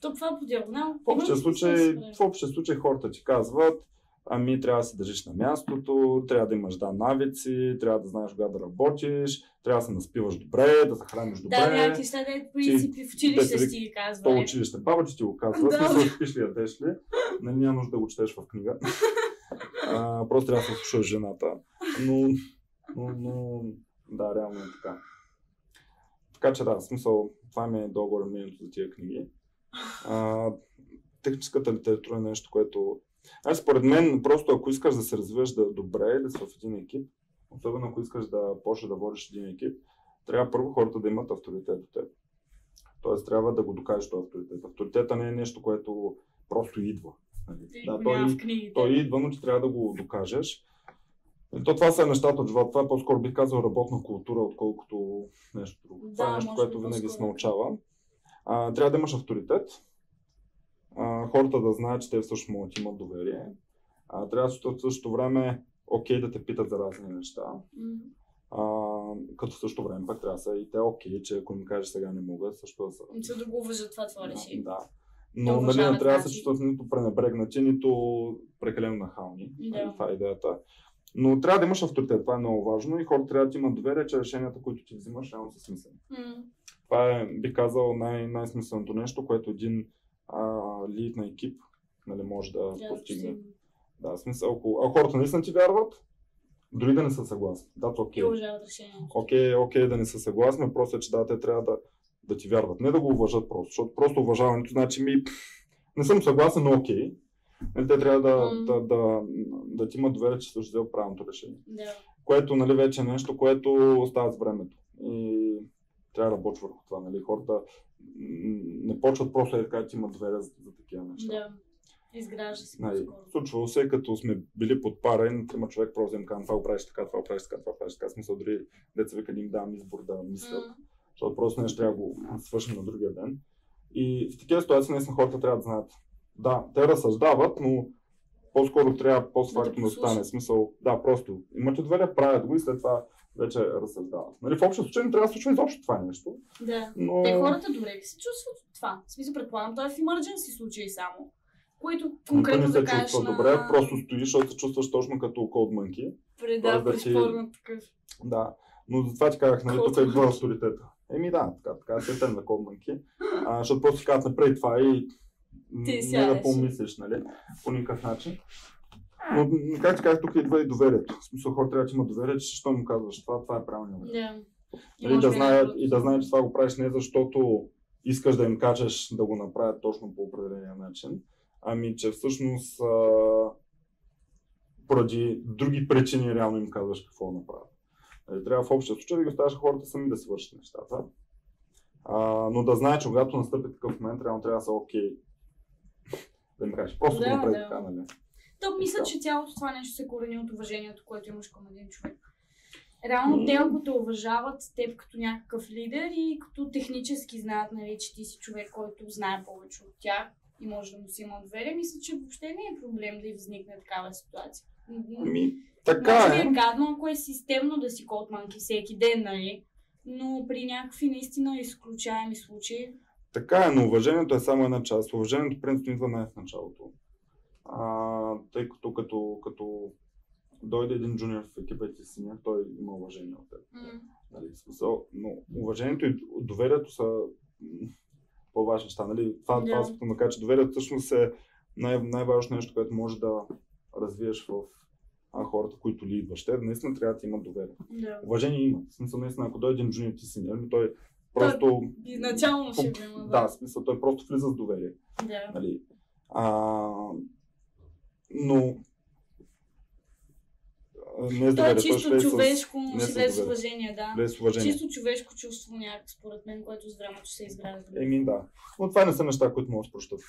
S1: То това по диагонал.
S2: В общия случай,
S1: смисъл,
S2: в общия случай хората ти казват, ами трябва да се държиш на мястото, трябва да имаш да навици, трябва да знаеш кога да работиш, трябва да се наспиваш добре, да се храниш добре.
S1: Да, някакви да принципи в училище си ги
S2: То
S1: казвали.
S2: училище, баба ти ти го казва,
S1: Да.
S2: смисъл спиш ли, ядеш ли, нали, няма нужда да го четеш в книга. А, просто трябва да се слушаш жената. Но, но, но, да, реално е така. Така че да, смисъл, това ми е мнението за тия книги. А, техническата литература е нещо, което... Аз според мен, просто ако искаш да се развиваш да, добре, си в един екип, особено ако искаш да почнеш да водиш един екип, трябва първо хората да имат авторитет от теб. Тоест трябва да го докажеш този авторитет. Авторитета не е нещо, което просто идва. Нали? Да, той, той идва, но ти трябва да го докажеш. И то това са нещата от живота. Това е по-скоро бих казал работна култура, отколкото нещо друго.
S1: Да,
S2: това е нещо, което винаги се научава. А, трябва да имаш авторитет. А, хората да знаят, че те всъщност могат имат доверие. А, трябва също- в същото време окей да те питат за разни неща. А, като в същото време пък трябва да са и те окей, че ако им кажеш сега не мога, също да са.
S1: За да го уважат това твое решение.
S2: Да. Но нали, не трябва да се чувстват нито пренебрегнати, нито прекалено нахални.
S1: Да.
S2: Нали, Това е идеята. Но трябва да имаш авторитет, това е много важно и хората трябва да имат доверие, че решенията, които ти взимаш, реално са смислени.
S1: М.
S2: Това е, би казал, най- най-смисленото нещо, което един а, лид на екип нали, може да
S1: Трябва
S2: постигне. Да, смисъл, ако, ако хората наистина ти вярват, дори да не са съгласни. Да,
S1: И
S2: окей. Окей, окей да не са съгласни, просто е, че да, те трябва да, да ти вярват. Не да го уважат просто, защото просто уважаването значи ми не съм съгласен, но окей. Нали, Те трябва да,
S1: М.
S2: да, да, да ти имат доверие, че си взел правилното решение.
S1: Да.
S2: Което нали, вече е нещо, което остава с времето. И трябва да работиш върху това. Нали. Хората не почват просто да ти имат доверие за, за такива неща.
S1: Да. Изгражда се
S2: Нали,
S1: по-скоро.
S2: случвало се, като сме били под пара и има човек просто им казва, това правиш така, това правиш така, това правиш така. Смисъл дори деца вика да им давам избор да мислят.
S1: М.
S2: Защото просто нещо трябва да го свършим на другия ден. И в такива ситуации наистина хората трябва да знаят. Да, те разсъждават, но по-скоро трябва по-фактно да,
S1: послушат.
S2: стане. Смисъл, да, просто имате доверие, правят го и след това вече разсъждават. Нали, в общия случай не трябва да случва изобщо това нещо.
S1: Да.
S2: Но...
S1: Те хората добре ли се чувстват от това? В смисъл, предполагам, той е в emergency случай само.
S2: Никой
S1: конкретно
S2: не се
S1: да кажеш
S2: чувства
S1: на...
S2: добре, просто стоиш, защото се чувстваш точно като Cold Monkey.
S1: Преда,
S2: да ти-
S1: такъв.
S2: Да, но затова ти казах, нали,
S1: Cold
S2: тук идва
S1: Monkey.
S2: авторитета. Еми да, така, така се тем на Cold Monkey. А, защото просто казват напред това и
S1: Ти
S2: не да помислиш, нали, по никакъв начин. Но, как ти казах, тук идва и доверието. В смисъл, хората трябва да имат доверие, че защо му казваш това, това е правилният вариант.
S1: Да. И
S2: Нали, да знаят, и да знаят, че това го правиш не защото искаш да им кажеш да го направят точно по определения начин, ами че всъщност а, поради други причини реално им казваш какво да направят. Нали, трябва в общия случай да ги оставяш хората сами да си вършат нещата. А, но да знаят, че когато настъпи такъв момент, реално трябва да са окей. Да им кажеш, просто
S1: Да,
S2: го направи
S1: да.
S2: така, нали?
S1: То мисля, че цялото това нещо се корени от уважението, което имаш към един човек. Реално те, ако те уважават теб като някакъв лидер и като технически знаят, нали, че ти си човек, който знае повече от тях и може да му си има доверие, мисля, че въобще не е проблем да и възникне такава ситуация.
S2: Ами, така
S1: Може
S2: е.
S1: е гадно, ако е системно да си котманки всеки ден, нали? Но при някакви наистина изключаеми случаи,
S2: Така е, но уважението е само една част. Уважението принципно идва най в началото. А, тъй като, като, като дойде един джуниор в екипа и ти си синьор, той има уважение от теб.
S1: м,
S2: Нали, смисъл, но уважението и доверието са м, по задълбаваш неща. Нали? Това,
S1: Да.
S2: това да кажа, че доверието всъщност е най- най-важното нещо, което може да развиеш в а, хората, които ли идваш. Те наистина трябва да имат доверие.
S1: Да.
S2: Уважение имат. В смисъл, наистина, ако дойде един джуниор ти синьор, ми той просто...
S1: Изначално ще има.
S2: Да, в смисъл, той просто влиза с доверие.
S1: да.
S2: Нали? А, но не
S1: То е
S2: доверие, той ще
S1: чисто човешко, ще
S2: с
S1: влезе с уважение, да.
S2: с уважение.
S1: Чисто човешко чувство някак, според мен, което с времето се изгражда.
S2: Еми да. Но това не са неща, които могат да се прочитат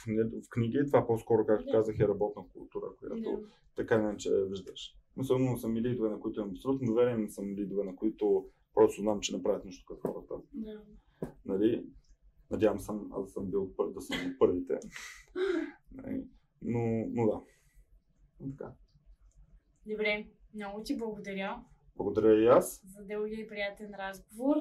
S2: в, книги. Това по-скоро, както
S1: Да.
S2: казах, е работна култура, която
S1: Да.
S2: така иначе виждаш. Особено са ми лидове, на които имам абсолютно доверие, не съм лидове, на които просто знам, че не правят нищо като хората.
S1: Да.
S2: Нали? Надявам се, аз съм бил пър, да съм от първите. Нали? но, но да. Така.
S1: Добре, много ти благодаря
S2: Благодаря и аз.
S1: за дългия и приятен разговор.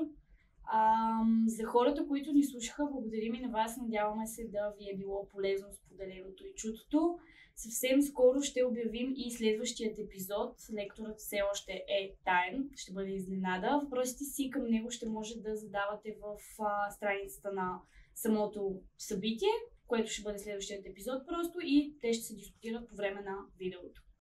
S1: Ам, за хората, които ни слушаха, благодарим и на вас. Надяваме се да ви е било полезно споделеното и чутото. Съвсем скоро ще обявим и следващият епизод. Лекторът все още е таен, ще бъде изненада. Въпросите си към него ще може да задавате в а, страницата на самото събитие, което ще бъде следващият епизод просто и те ще се дискутират по време на видеото.